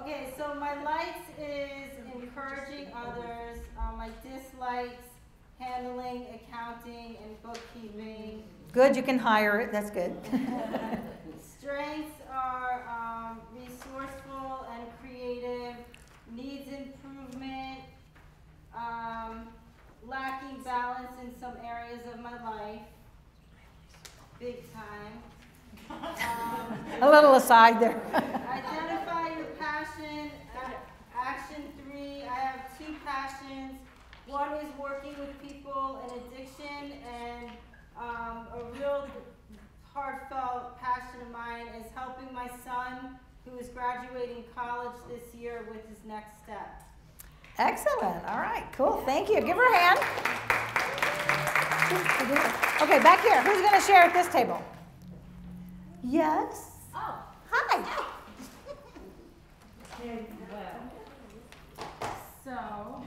Okay, so my likes is encouraging others. Uh, my dislikes, handling, accounting, and bookkeeping. Good, you can hire it. That's good. Strengths are um, resourceful and creative, needs improvement, um, lacking balance in some areas of my life, big time. Um, A little aside there. Identify your passion. A- Action three, I have two passions. One is working with people in addiction, and um, a real heartfelt passion of mine is helping my son, who is graduating college this year, with his next step. Excellent. All right, cool. Thank you. Give her a hand. Okay, back here. Who's going to share at this table? Yes. Oh. Hi. Well, so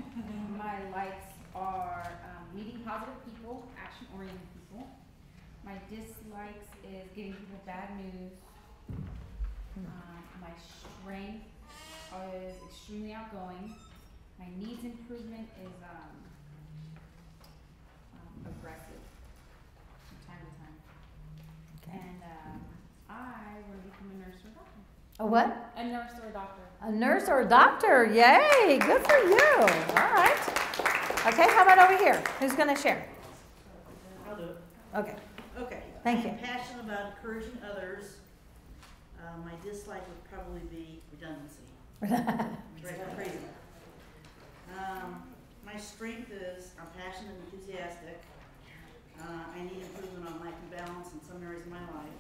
my likes are um, meeting positive people, action-oriented people. My dislikes is giving people bad news. Um, my strength is extremely outgoing. My needs improvement is um, um, aggressive from time to time. And um, I want to become a nurse or a doctor. A what? A nurse or a doctor. A nurse or a doctor? Yay, good for you. All right. Okay, how about over here? Who's going to share? I'll do it. Okay. Okay. Thank I'm you. passionate about encouraging others. Uh, my dislike would probably be redundancy. Drives me crazy. Um, my strength is I'm passionate and enthusiastic. Uh, I need improvement on life and balance in some areas of my life.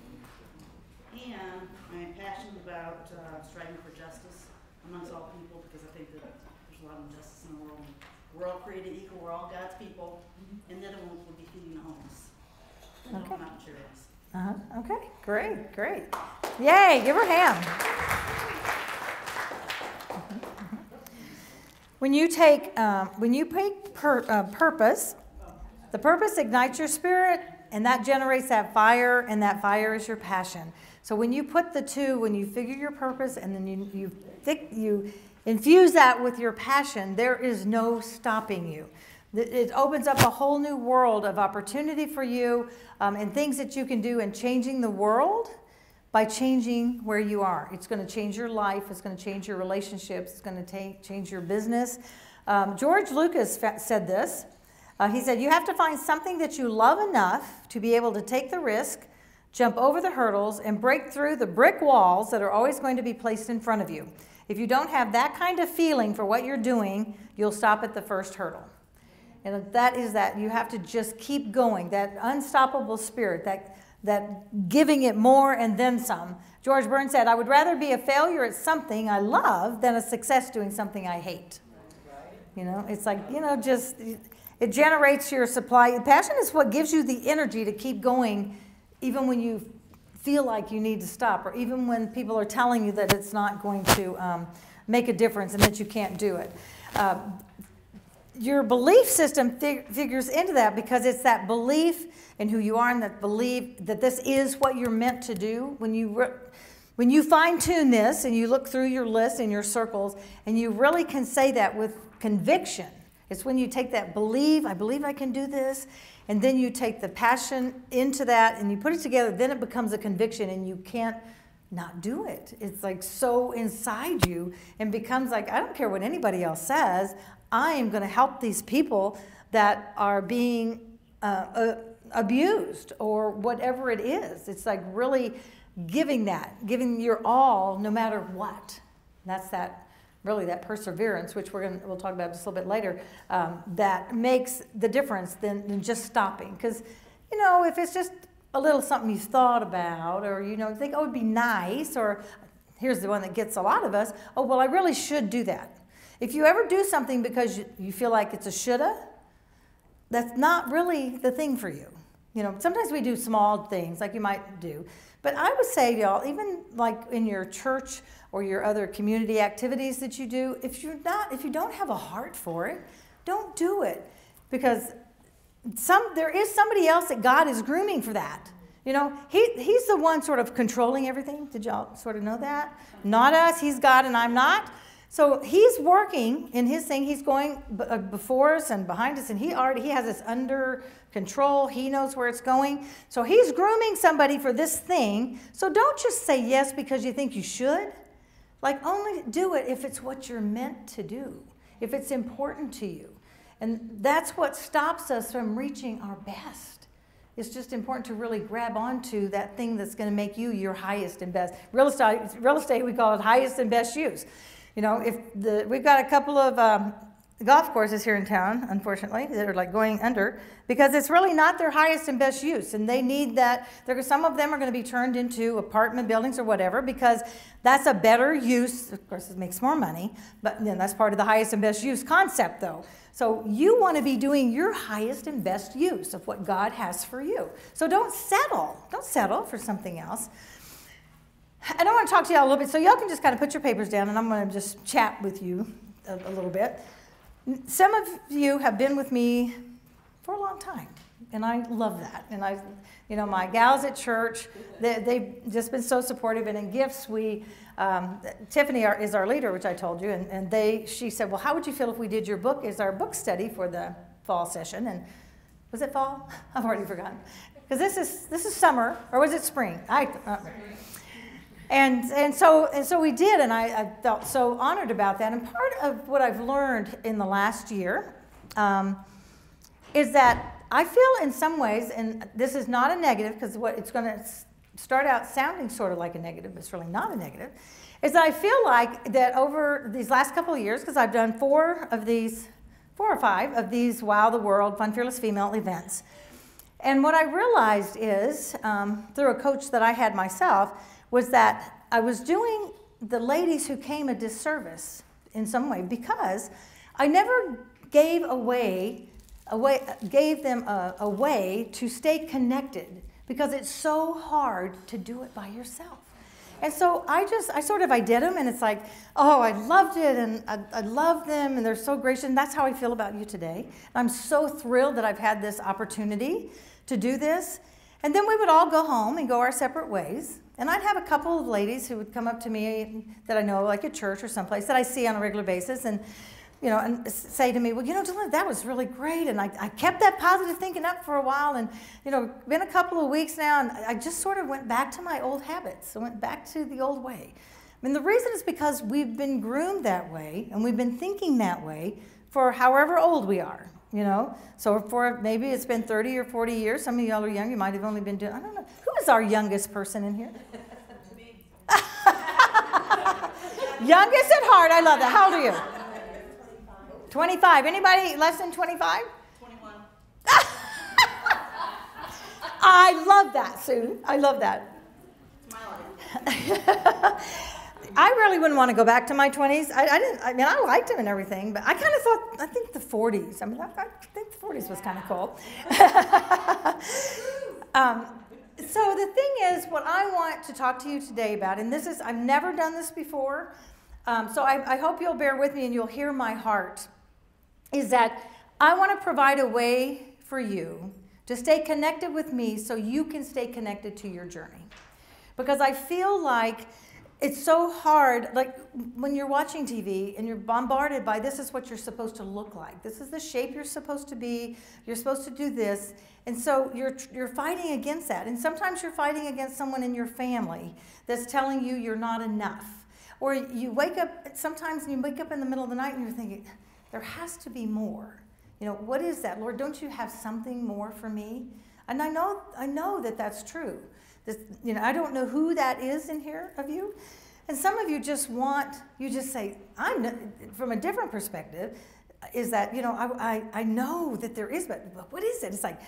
And I am passionate about uh, striving for justice amongst all people because I think that there's a lot of injustice in the world. We're all created equal, we're all God's people, and the other one would be feeding the homeless. Okay. helping out. Uh-huh. Okay, great, great. Yay, give her a hand. When you take, um, when you take pur- uh, purpose, the purpose ignites your spirit, and that generates that fire, and that fire is your passion. So when you put the two, when you figure your purpose, and then you you think you infuse that with your passion, there is no stopping you. It- opens up a whole new world of opportunity for you um, and things that you can do in changing the world by changing where you are. It's going to change your life, it's going to change your relationships, it's going to change your business. Um, George Lucas said this. Uh, he said, You have to find something that you love enough to be able to take the risk, jump over the hurdles, and break through the brick walls that are always going to be placed in front of you. If you don't have that kind of feeling for what you're doing, you'll stop at the first hurdle. And that is that you have to just keep going, that unstoppable spirit, that, that giving it more and then some. George Burns said, I would rather be a failure at something I love than a success doing something I hate. You know, it's like, you know, just it generates your supply. Passion is what gives you the energy to keep going even when you feel like you need to stop, or even when people are telling you that it's not going to um, make a difference and that you can't do it. Uh, your belief system fig- figures into that because it's that belief in who you are and that belief that this is what you're meant to do. When you when you fine tune this and you look through your list and your circles and you really can say that with conviction, it's when you take that believe, I believe I can do this, and then you take the passion into that and you put it together, then it becomes a conviction and you can't not do it. It's like so inside you and becomes like, I don't care what anybody else says, I am going to help these people that are being uh, uh, abused or whatever it is. It's like really giving that, giving your all no matter what. That's that really that perseverance, which we're going to, we'll talk about just a little bit later, um, that makes the difference than, than just stopping. Because, you know, if it's just a little something you've thought about, or, you know, think, oh, it'd be nice, or here's the one that gets a lot of us, oh, well, I really should do that. If you ever do something because you, feel like it's a shoulda, that's not really the thing for you. You know, sometimes we do small things like you might do. But I would say, y'all, even like in your church or your other community activities that you do, if you're not, if you don't have a heart for it, don't do it. Because some there is somebody else that God is grooming for that. You know, he, he's the one sort of controlling everything. Did y'all sort of know that? Not us, he's God and I'm not. So he's working in his thing. He's going uh, before us and behind us, and he already he has this under control. He knows where it's going. So he's grooming somebody for this thing. So don't just say yes because you think you should. Like only do it if it's what you're meant to do, if it's important to you. And that's what stops us from reaching our best. It's just important to really grab onto that thing that's going to make you your highest and best. Real estate, real estate, we call it highest and best use. You know, if the we've got a couple of um, golf courses here in town, unfortunately, that are like going under because it's really not their highest and best use, and they need that. There, some of them are going to be turned into apartment buildings or whatever because that's a better use. Of course, it makes more money, but then that's part of the highest and best use concept, though. So you want to be doing your highest and best use of what God has for you. So don't settle. Don't settle for something else. I don't want to talk to y'all a little bit, so y'all can just kind of put your papers down, and I'm going to just chat with you a, a little bit. Some of you have been with me for a long time, and I love that. And I, you know, my gals at church, they, they've just been so supportive. And in gifts, we, um, Tiffany is our leader, which I told you, and, and they, she said, well, how would you feel if we did your book as our book study for the fall session? And was it fall? I've already forgotten. Because this is this is summer, or was it spring? I. Uh, and, and, so, and so we did, and I, I, felt so honored about that. And part of what I've learned in the last year um, is that I feel in some ways, and this is not a negative because what it's going to start out sounding sort of like a negative, but it's really not a negative, is that I feel like that over these last couple of years, because I've done four of these, four or five of these Wow the World Fun Fearless Female events. And what I realized is, um, through a coach that I had myself, was that I was doing the ladies who came a disservice in some way because I never gave away, a way, gave them a, a way to stay connected because it's so hard to do it by yourself. And so I just, I sort of, I did them, and it's like, oh, I loved it, and I, I love them, and they're so gracious. And that's how I feel about you today. I'm so thrilled that I've had this opportunity to do this. And then we would all go home and go our separate ways. And I'd have a couple of ladies who would come up to me that I know, like at church or someplace, that I see on a regular basis, and you know, and say to me, well, you know, Dylan, that was really great. And I, I kept that positive thinking up for a while. And, you know, been a couple of weeks now, and I just sort of went back to my old habits. I went back to the old way. I mean, the reason is because we've been groomed that way, and we've been thinking that way for however old we are, you know? So for maybe it's been 30 or 40 years. Some of y'all are young. You might have only been doing, I don't know. Who is our youngest person in here? youngest at heart. I love that. How old are you? 25. Anybody less than 25? 21. I love that, Sue. I love that. I really wouldn't want to go back to my 20s. I, I, didn't. I mean, I liked them and everything, but I kind of thought. I think the 40s. I mean, I, I think the 40s was kind of cool. um, so the thing is, what I want to talk to you today about, and this is, I've never done this before, um, so I, I hope you'll bear with me and you'll hear my heart is that I want to provide a way for you to stay connected with me so you can stay connected to your journey. Because I feel like it's so hard, like when you're watching TV and you're bombarded by this is what you're supposed to look like. This is the shape you're supposed to be. You're supposed to do this. And so you're, you're fighting against that. And sometimes you're fighting against someone in your family that's telling you you're not enough. Or you wake up, sometimes you wake up in the middle of the night and you're thinking, there has to be more. You know, what is that? Lord, don't you have something more for me? And I know, I know that that's true. This, you know, I don't know who that is in here of you. And some of you just want, you just say, I'm from a different perspective, is that, you know, I, I, I know that there is, but, but what is it? It's like,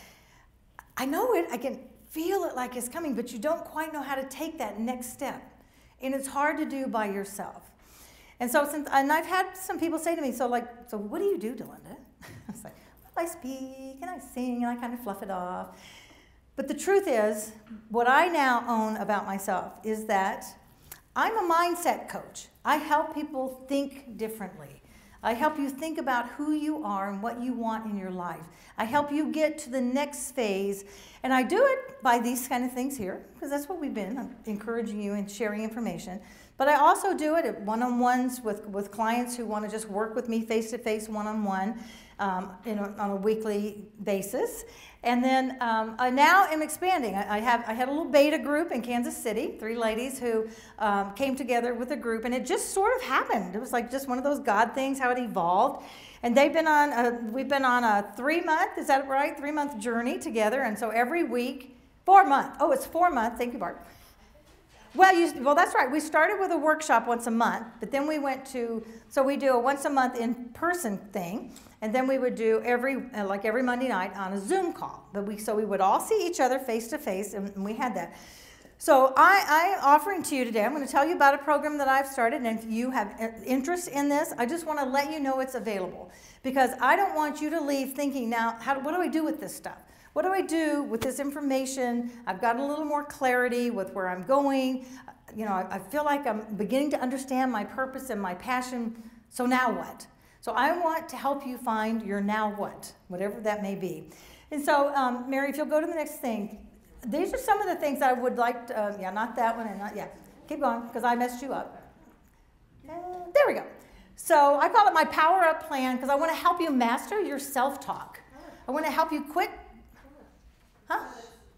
I know it, I can feel it like it's coming, but you don't quite know how to take that next step. And it's hard to do by yourself. And so since, and I've had some people say to me, so like, so what do you do, Delinda? I was like, well, I speak and I sing and I kind of fluff it off. But the truth is, what I now own about myself is that I'm a mindset coach. I help people think differently. I help you think about who you are and what you want in your life. I help you get to the next phase. And I do it by these kind of things here, because that's what we've been I'm encouraging you and sharing information. But I also do it at one on ones with, with clients who want to just work with me face to face, one on one, on a weekly basis. And then um, I now am expanding. I, I, have I had a little beta group in Kansas City, three ladies who um, came together with a group, and it just sort of happened. It was like just one of those God things, how it evolved. And they've been on, a, we've been on a three month, is that right? Three month journey together. And so every week, four month. Oh, it's four month. Thank you, Bart. Well, you, well, that's right. We started with a workshop once a month, but then we went to, so we do a once a month in person thing, and then we would do every, uh, like every Monday night on a Zoom call. But we, so we would all see each other face to face, and we had that. So I, I'm offering to you today, I'm going to tell you about a program that I've started, and if you have uh, interest in this, I just want to let you know it's available. Because I don't want you to leave thinking, now, how, what do I do with this stuff? What do I do with this information? I've got a little more clarity with where I'm going. You know, I, I feel like I'm beginning to understand my purpose and my passion. So now what? So I want to help you find your now what, whatever that may be. And so, um, Mary, if you'll go to the next thing, these are some of the things I would like to, uh, yeah, not that one and not, yeah. Keep going, because I messed you up. And there we go. So I call it my power up plan because I want to help you master your self talk. I want to help you quit Huh?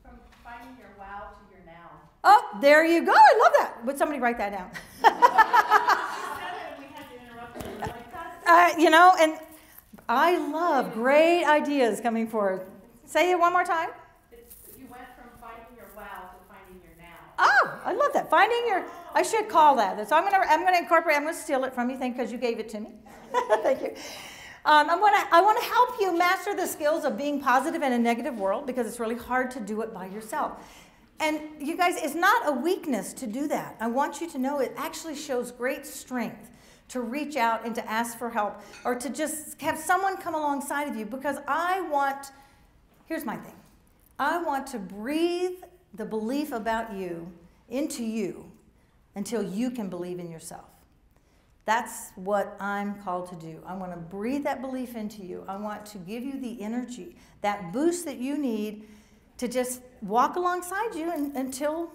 From finding your wow to your now. Oh, there you go. I love that. Would somebody write that down? uh, you know, and I love great ideas coming forward. Say it one more time. you went from finding your wow to finding your now. Oh, I love that. Finding your, I should call that. So I'm going to, I'm going to incorporate, I'm going to steal it from you, thank because you gave it to me. thank you. Um, I want to I want to help you master the skills of being positive in a negative world because it's really hard to do it by yourself. And you guys, it's not a weakness to do that. I want you to know it actually shows great strength to reach out and to ask for help or to just have someone come alongside of you because I want, here's my thing I want to breathe the belief about you into you until you can believe in yourself. That's what I'm called to do. I want to breathe that belief into you. I want to give you the energy, that boost that you need to just walk alongside you and, until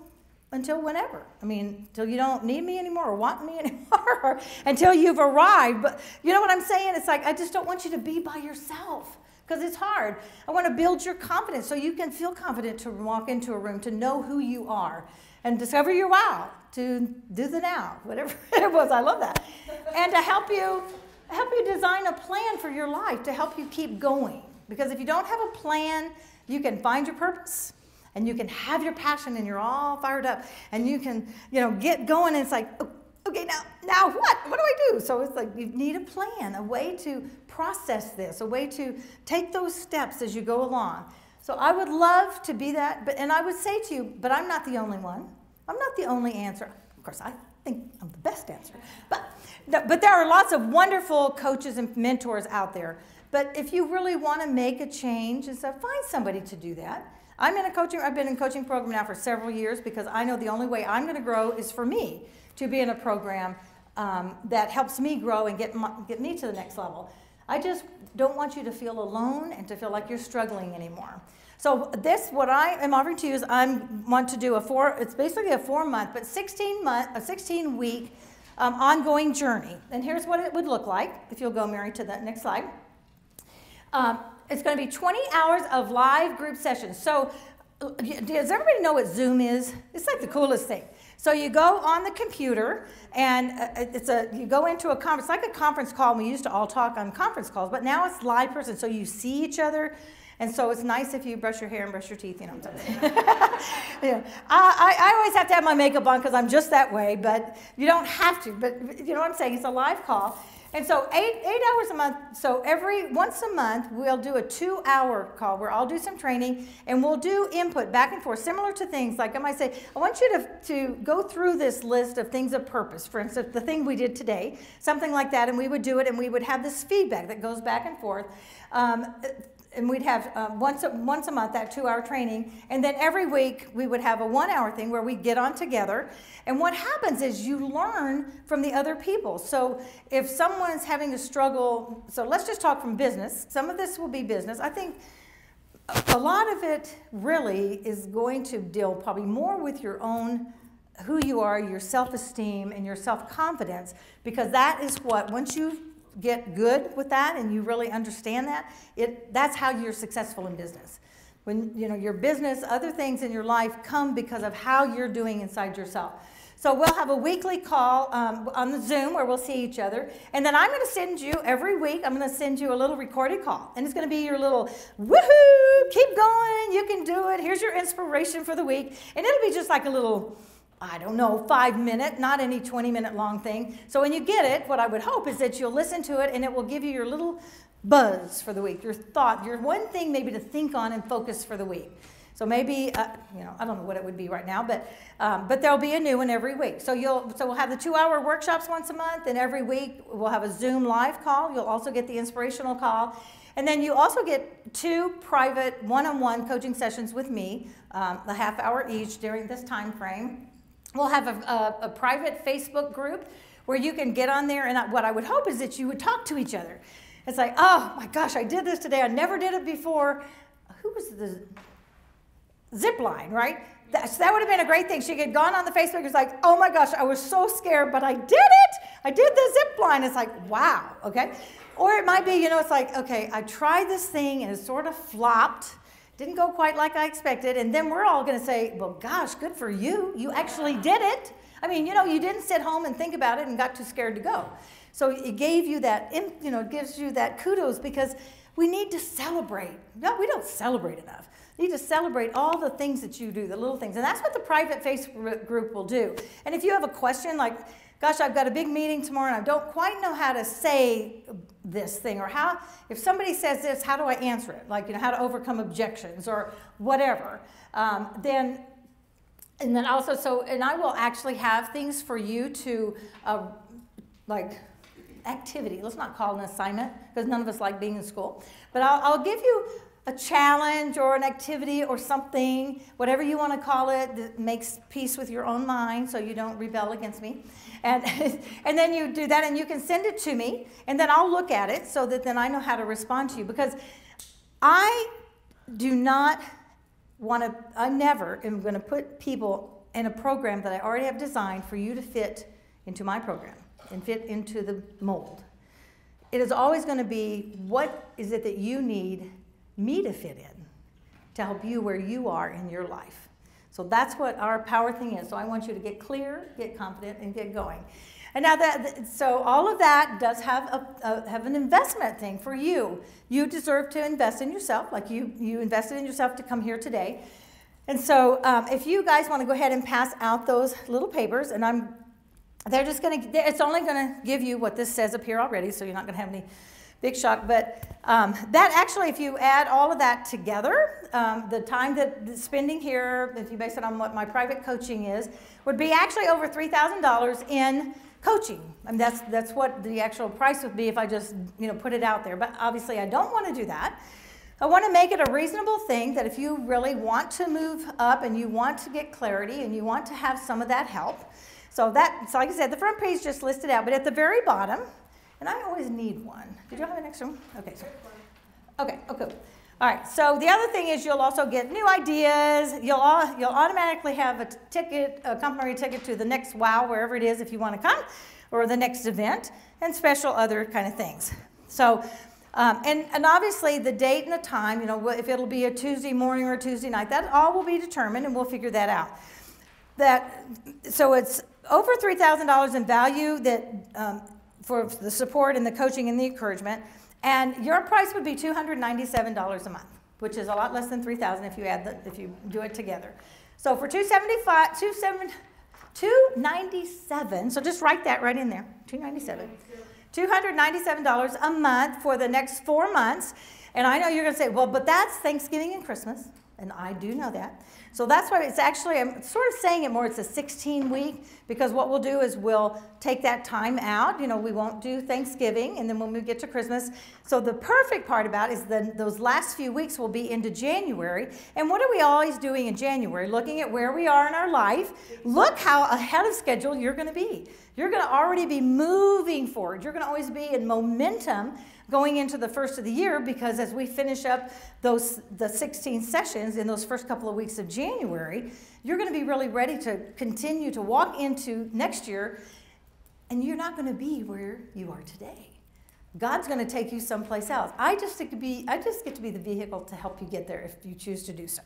until whenever. I mean, until you don't need me anymore or want me anymore, or until you've arrived. But you know what I'm saying? It's like I just don't want you to be by yourself because it's hard. I want to build your confidence so you can feel confident to walk into a room, to know who you are, and discover your wow, to do the now, whatever it was. I love that. And to help you help you design a plan for your life to help you keep going. Because if you don't have a plan, you can find your purpose and you can have your passion and you're all fired up and you can, you know, get going and it's like, oh, okay, now, now what? What do I do? So it's like you need a plan, a way to process this, a way to take those steps as you go along. So I would love to be that, but and I would say to you, but I'm not the only one. I'm not the only answer. Of course, I think I'm the best answer. But but there are lots of wonderful coaches and mentors out there. But if you really want to make a change and stuff, find somebody to do that. I'm in a coaching, I've been in a coaching program now for several years because I know the only way I'm going to grow is for me to be in a program um, that helps me grow and get, my, get me to the next level. I just don't want you to feel alone and to feel like you're struggling anymore. So this, what I am offering to you is I want to do a four, it's basically a four month, but 16 month, a 16 week um, ongoing journey. And here's what it would look like, if you'll go, Mary, to that next slide. Um, it's going to be 20 hours of live group sessions. So does everybody know what Zoom is? It's like the coolest thing. So you go on the computer and uh, it's a you go into a conference like a conference call. We used to all talk on conference calls, but now it's live person. So you see each other. And so it's nice if you brush your hair and brush your teeth, you know what I'm saying? yeah. I, I always have to have my makeup on because I'm just that way, but you don't have to. But you know what I'm saying? It's a live call. And so eight, eight hours a month, so every once a month we'll do a two hour call where I'll do some training and we'll do input back and forth, similar to things like I might say, I want you to, to go through this list of things of purpose. For instance, the thing we did today, something like that, and we would do it and we would have this feedback that goes back and forth. Um, and we'd have uh, once, a, once a month that two hour training. And then every week we would have a one hour thing where we get on together. And what happens is you learn from the other people. So if someone's having a struggle, so let's just talk from business. Some of this will be business. I think a lot of it really is going to deal probably more with your own who you are, your self esteem, and your self confidence, because that is what, once you get good with that and you really understand that, it, that's how you're successful in business. When you know your business, other things in your life come because of how you're doing inside yourself. So we'll have a weekly call um, on the Zoom where we'll see each other, and then I'm going to send you every week. I'm going to send you a little recorded call, and it's going to be your little woohoo, keep going, you can do it. Here's your inspiration for the week, and it'll be just like a little I don't know, five minute, not any 20 minute long thing. So when you get it, what I would hope is that you'll listen to it and it will give you your little buzz for the week, your thought, your one thing maybe to think on and focus for the week. So maybe, uh, you know, I don't know what it would be right now, but, um, but there'll be a new one every week. So you'll, so we'll have the two hour workshops once a month and every week we'll have a Zoom live call. You'll also get the inspirational call. And then you also get two private one-on-one coaching sessions with me, um, a half hour each during this time frame. We'll have a, a, a private Facebook group where you can get on there, and what I would hope is that you would talk to each other. It's like, oh my gosh, I did this today. I never did it before. Who was the zip line, right? That, so that would have been a great thing. She had gone on the Facebook. It's like, oh my gosh, I was so scared, but I did it. I did the zip line. It's like, wow, okay. Or it might be, you know, it's like, okay, I tried this thing and it sort of flopped didn't go quite like I expected. And then we're all going to say, well, gosh, good for you. You actually did it. I mean, you know, you didn't sit home and think about it and got too scared to go. So it gave you that, you know, it gives you that kudos because we need to celebrate. No, we don't celebrate enough. Need to celebrate all the things that you do, the little things. And that's what the private Facebook group will do. And if you have a question like, gosh, I've got a big meeting tomorrow and I don't quite know how to say this thing or how, if somebody says this, how do I answer it? Like, you know, how to overcome objections or whatever. Um, then, and then also, so, and I will actually have things for you to, uh, like, activity. Let's not call it an assignment because none of us like being in school. But I'll, I'll give you a challenge or an activity or something, whatever you want to call it, that makes peace with your own mind so you don't rebel against me. And, and then you do that and you can send it to me and then I'll look at it so that then I know how to respond to you because I do not want to, I never am going to put people in a program that I already have designed for you to fit into my program and fit into the mold. It is always going to be what is it that you need me to fit in to help you where you are in your life. So that's what our power thing is. So I want you to get clear, get confident, and get going. And now that, so all of that does have a, a, have an investment thing for you. You deserve to invest in yourself, like you you invested in yourself to come here today. And so, um, if you guys want to go ahead and pass out those little papers, and I'm, they're just going to, it's only going to give you what this says up here already, so you're not going to have any big shock. But um, that actually, if you add all of that together, um, the time that spending here, if you base it on what my private coaching is, would be actually over $3,000 in coaching. Mean, that's, that's what the actual price would be if I just, you know, put it out there. But obviously, I don't want to do that. I want to make it a reasonable thing that if you really want to move up and you want to get clarity and you want to have some of that help. So that, so like I said, the front page just listed out, but at the very bottom, and I always need one. Did you have an extra one? Okay. Okay. Okay. All right. So the other thing is you'll also get new ideas. You'll you'll automatically have a ticket, a complimentary ticket to the next WOW wherever it is if you want to come, or the next event, and special other kind of things. So. Um, and, and obviously the date and the time, you know, if it'll be a Tuesday morning or a Tuesday night, that all will be determined and we'll figure that out. That, so it's over $3,000 in value that um, for the support and the coaching and the encouragement. And your price would be $297 a month, which is a lot less than 3000 if you add if you do it together. So for 275 297 so just write that right in there, 297 $297 a month for the next four months. And I know you're going to say, well, but that's Thanksgiving and Christmas. And I do know that. So that's why it's actually, I'm sort of saying it more, it's a 16 week, because what we'll do is we'll take that time out. You know, we won't do Thanksgiving, and then when we get to Christmas. So the perfect part about is then those last few weeks will be into January. And what are we always doing in January? Looking at where we are in our life. Look how ahead of schedule you're going to be. You're going to already be moving forward. You're going to always be in momentum going into the first of the year because as we finish up those the 16 sessions in those first couple of weeks of January, you're going to be really ready to continue to walk into next year and you're not going to be where you are today. God's going to take you someplace else. I just get to be I just get to be the vehicle to help you get there if you choose to do so.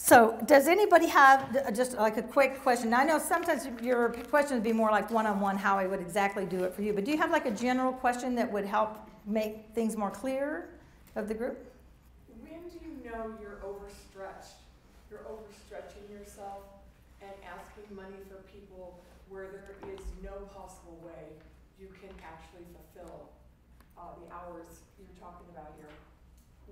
So, does anybody have uh, just like a quick question? I know sometimes your question would be more like one on one how I would exactly do it for you, but do you have like a general question that would help make things more clear of the group? When do you know you're overstretched? You're overstretching yourself and asking money for people where there is no possible way you can actually fulfill uh, the hours you're talking about here.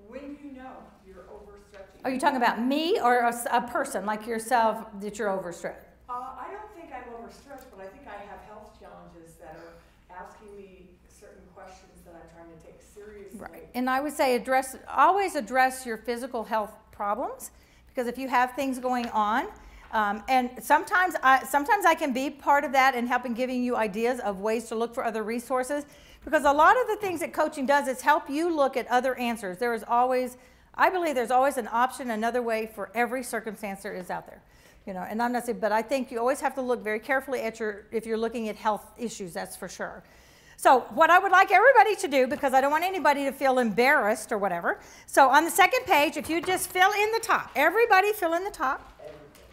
When do you know you're overstretching? Are you talking about me or a, a person like yourself that you're overstretched? Uh, I don't think I'm overstretched, but I think I have health challenges that are asking me certain questions that I'm trying to take seriously. Right. And I would say address always address your physical health problems because if you have things going on, um, and sometimes I, sometimes I can be part of that in helping giving you ideas of ways to look for other resources. Because a lot of the things that coaching does is help you look at other answers. There is always, I believe there's always an option, another way for every circumstance there is out there. You know, and I'm not saying, but I think you always have to look very carefully at your, if you're looking at health issues, that's for sure. So, what I would like everybody to do, because I don't want anybody to feel embarrassed or whatever. So, on the second page, if you just fill in the top, everybody fill in the top.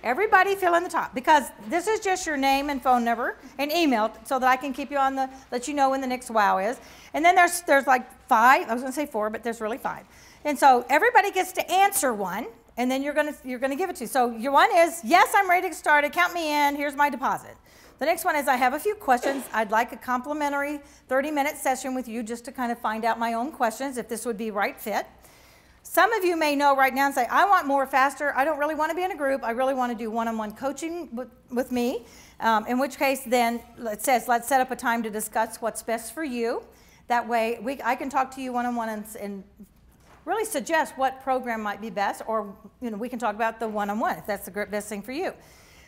Everybody fill in the top because this is just your name and phone number and email so that I can keep you on the, let you know when the next wow is. And then there's, there's like five, I was gonna say four, but there's really five. And so everybody gets to answer one and then you're gonna, you're gonna give it to. So your one is, yes, I'm ready to get started, count me in, here's my deposit. The next one is I have a few questions. I'd like a complimentary 30 minute session with you just to kind of find out my own questions if this would be right fit. Some of you may know right now and say, I want more faster. I don't really want to be in a group. I really want to do one on one coaching with, me. Um, in which case, then it says, let's set up a time to discuss what's best for you. That way, we, I can talk to you one on one and really suggest what program might be best, or you know, we can talk about the one on one if that's the best thing for you.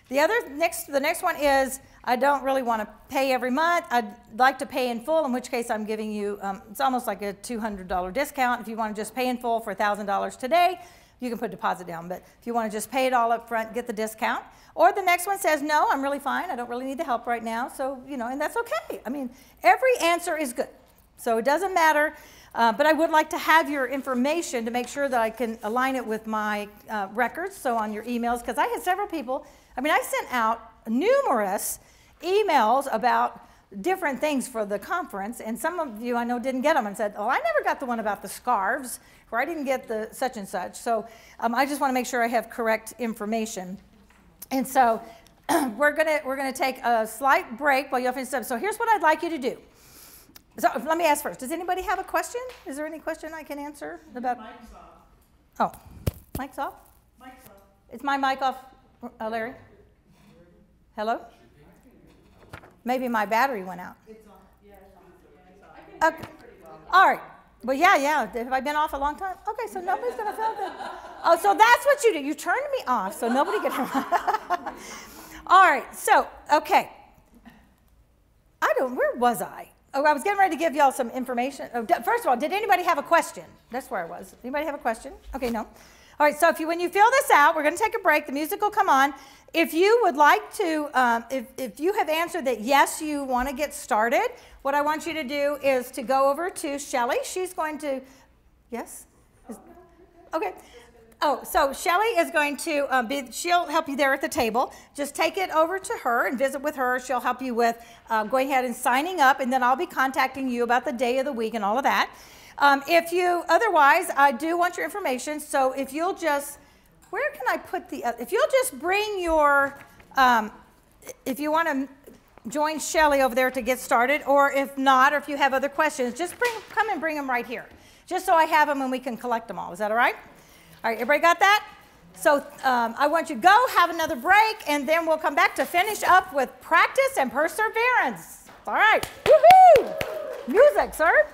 The other next, the next one is I don't really want to pay every month. I'd like to pay in full, in which case I'm giving you, um, it's almost like a $200 discount. If you want to just pay in full for $1,000 today, you can put deposit down. But if you want to just pay it all up front, get the discount. Or the next one says, no, I'm really fine. I don't really need the help right now. So, you know, and that's okay. I mean, every answer is good. So it doesn't matter. Uh, but I would like to have your information to make sure that I can align it with my uh, records, so on your emails, because I had several people. I mean, I sent out numerous emails about different things for the conference, and some of you I know didn't get them and said, "Oh, I never got the one about the scarves, or I didn't get the such and such." So um, I just want to make sure I have correct information, and so we're gonna we're gonna take a slight break while you finish up. So here's what I'd like you to do. So let me ask first. Does anybody have a question? Is there any question I can answer about? Mic's off. Oh, mic's off. Mic's off. Is my mic off, uh, Larry? Hello. Maybe my battery went out. It's on. Yeah, it's on. Yeah, it's on. Okay. All right. Well, yeah, yeah. Have I been off a long time? Okay, so nobody's gonna feel that. Oh, so that's what you do. You turned me off, so nobody can. All right. So, okay. I don't. Where was I? Oh, I was getting ready to give y'all some information. Oh, first of all, did anybody have a question? That's where I was. Anybody have a question? Okay, no. All right, so if you, when you fill this out, we're going to take a break. The music will come on. If you would like to, um, if, if you have answered that yes, you want to get started, what I want you to do is to go over to Shelly. She's going to, yes? Okay. Oh, so Shelly is going to um, be, she'll help you there at the table. Just take it over to her and visit with her. She'll help you with uh, going ahead and signing up, and then I'll be contacting you about the day of the week and all of that. Um, if you, otherwise, I do want your information, so if you'll just, where can I put the, uh, if you'll just bring your, um, if you want to join Shelly over there to get started, or if not, or if you have other questions, just bring, come and bring them right here, just so I have them and we can collect them all. Is that all right? All right, everybody got that? So um, I want you to go, have another break, and then we'll come back to finish up with practice and perseverance. All right, woohoo! Music, sir.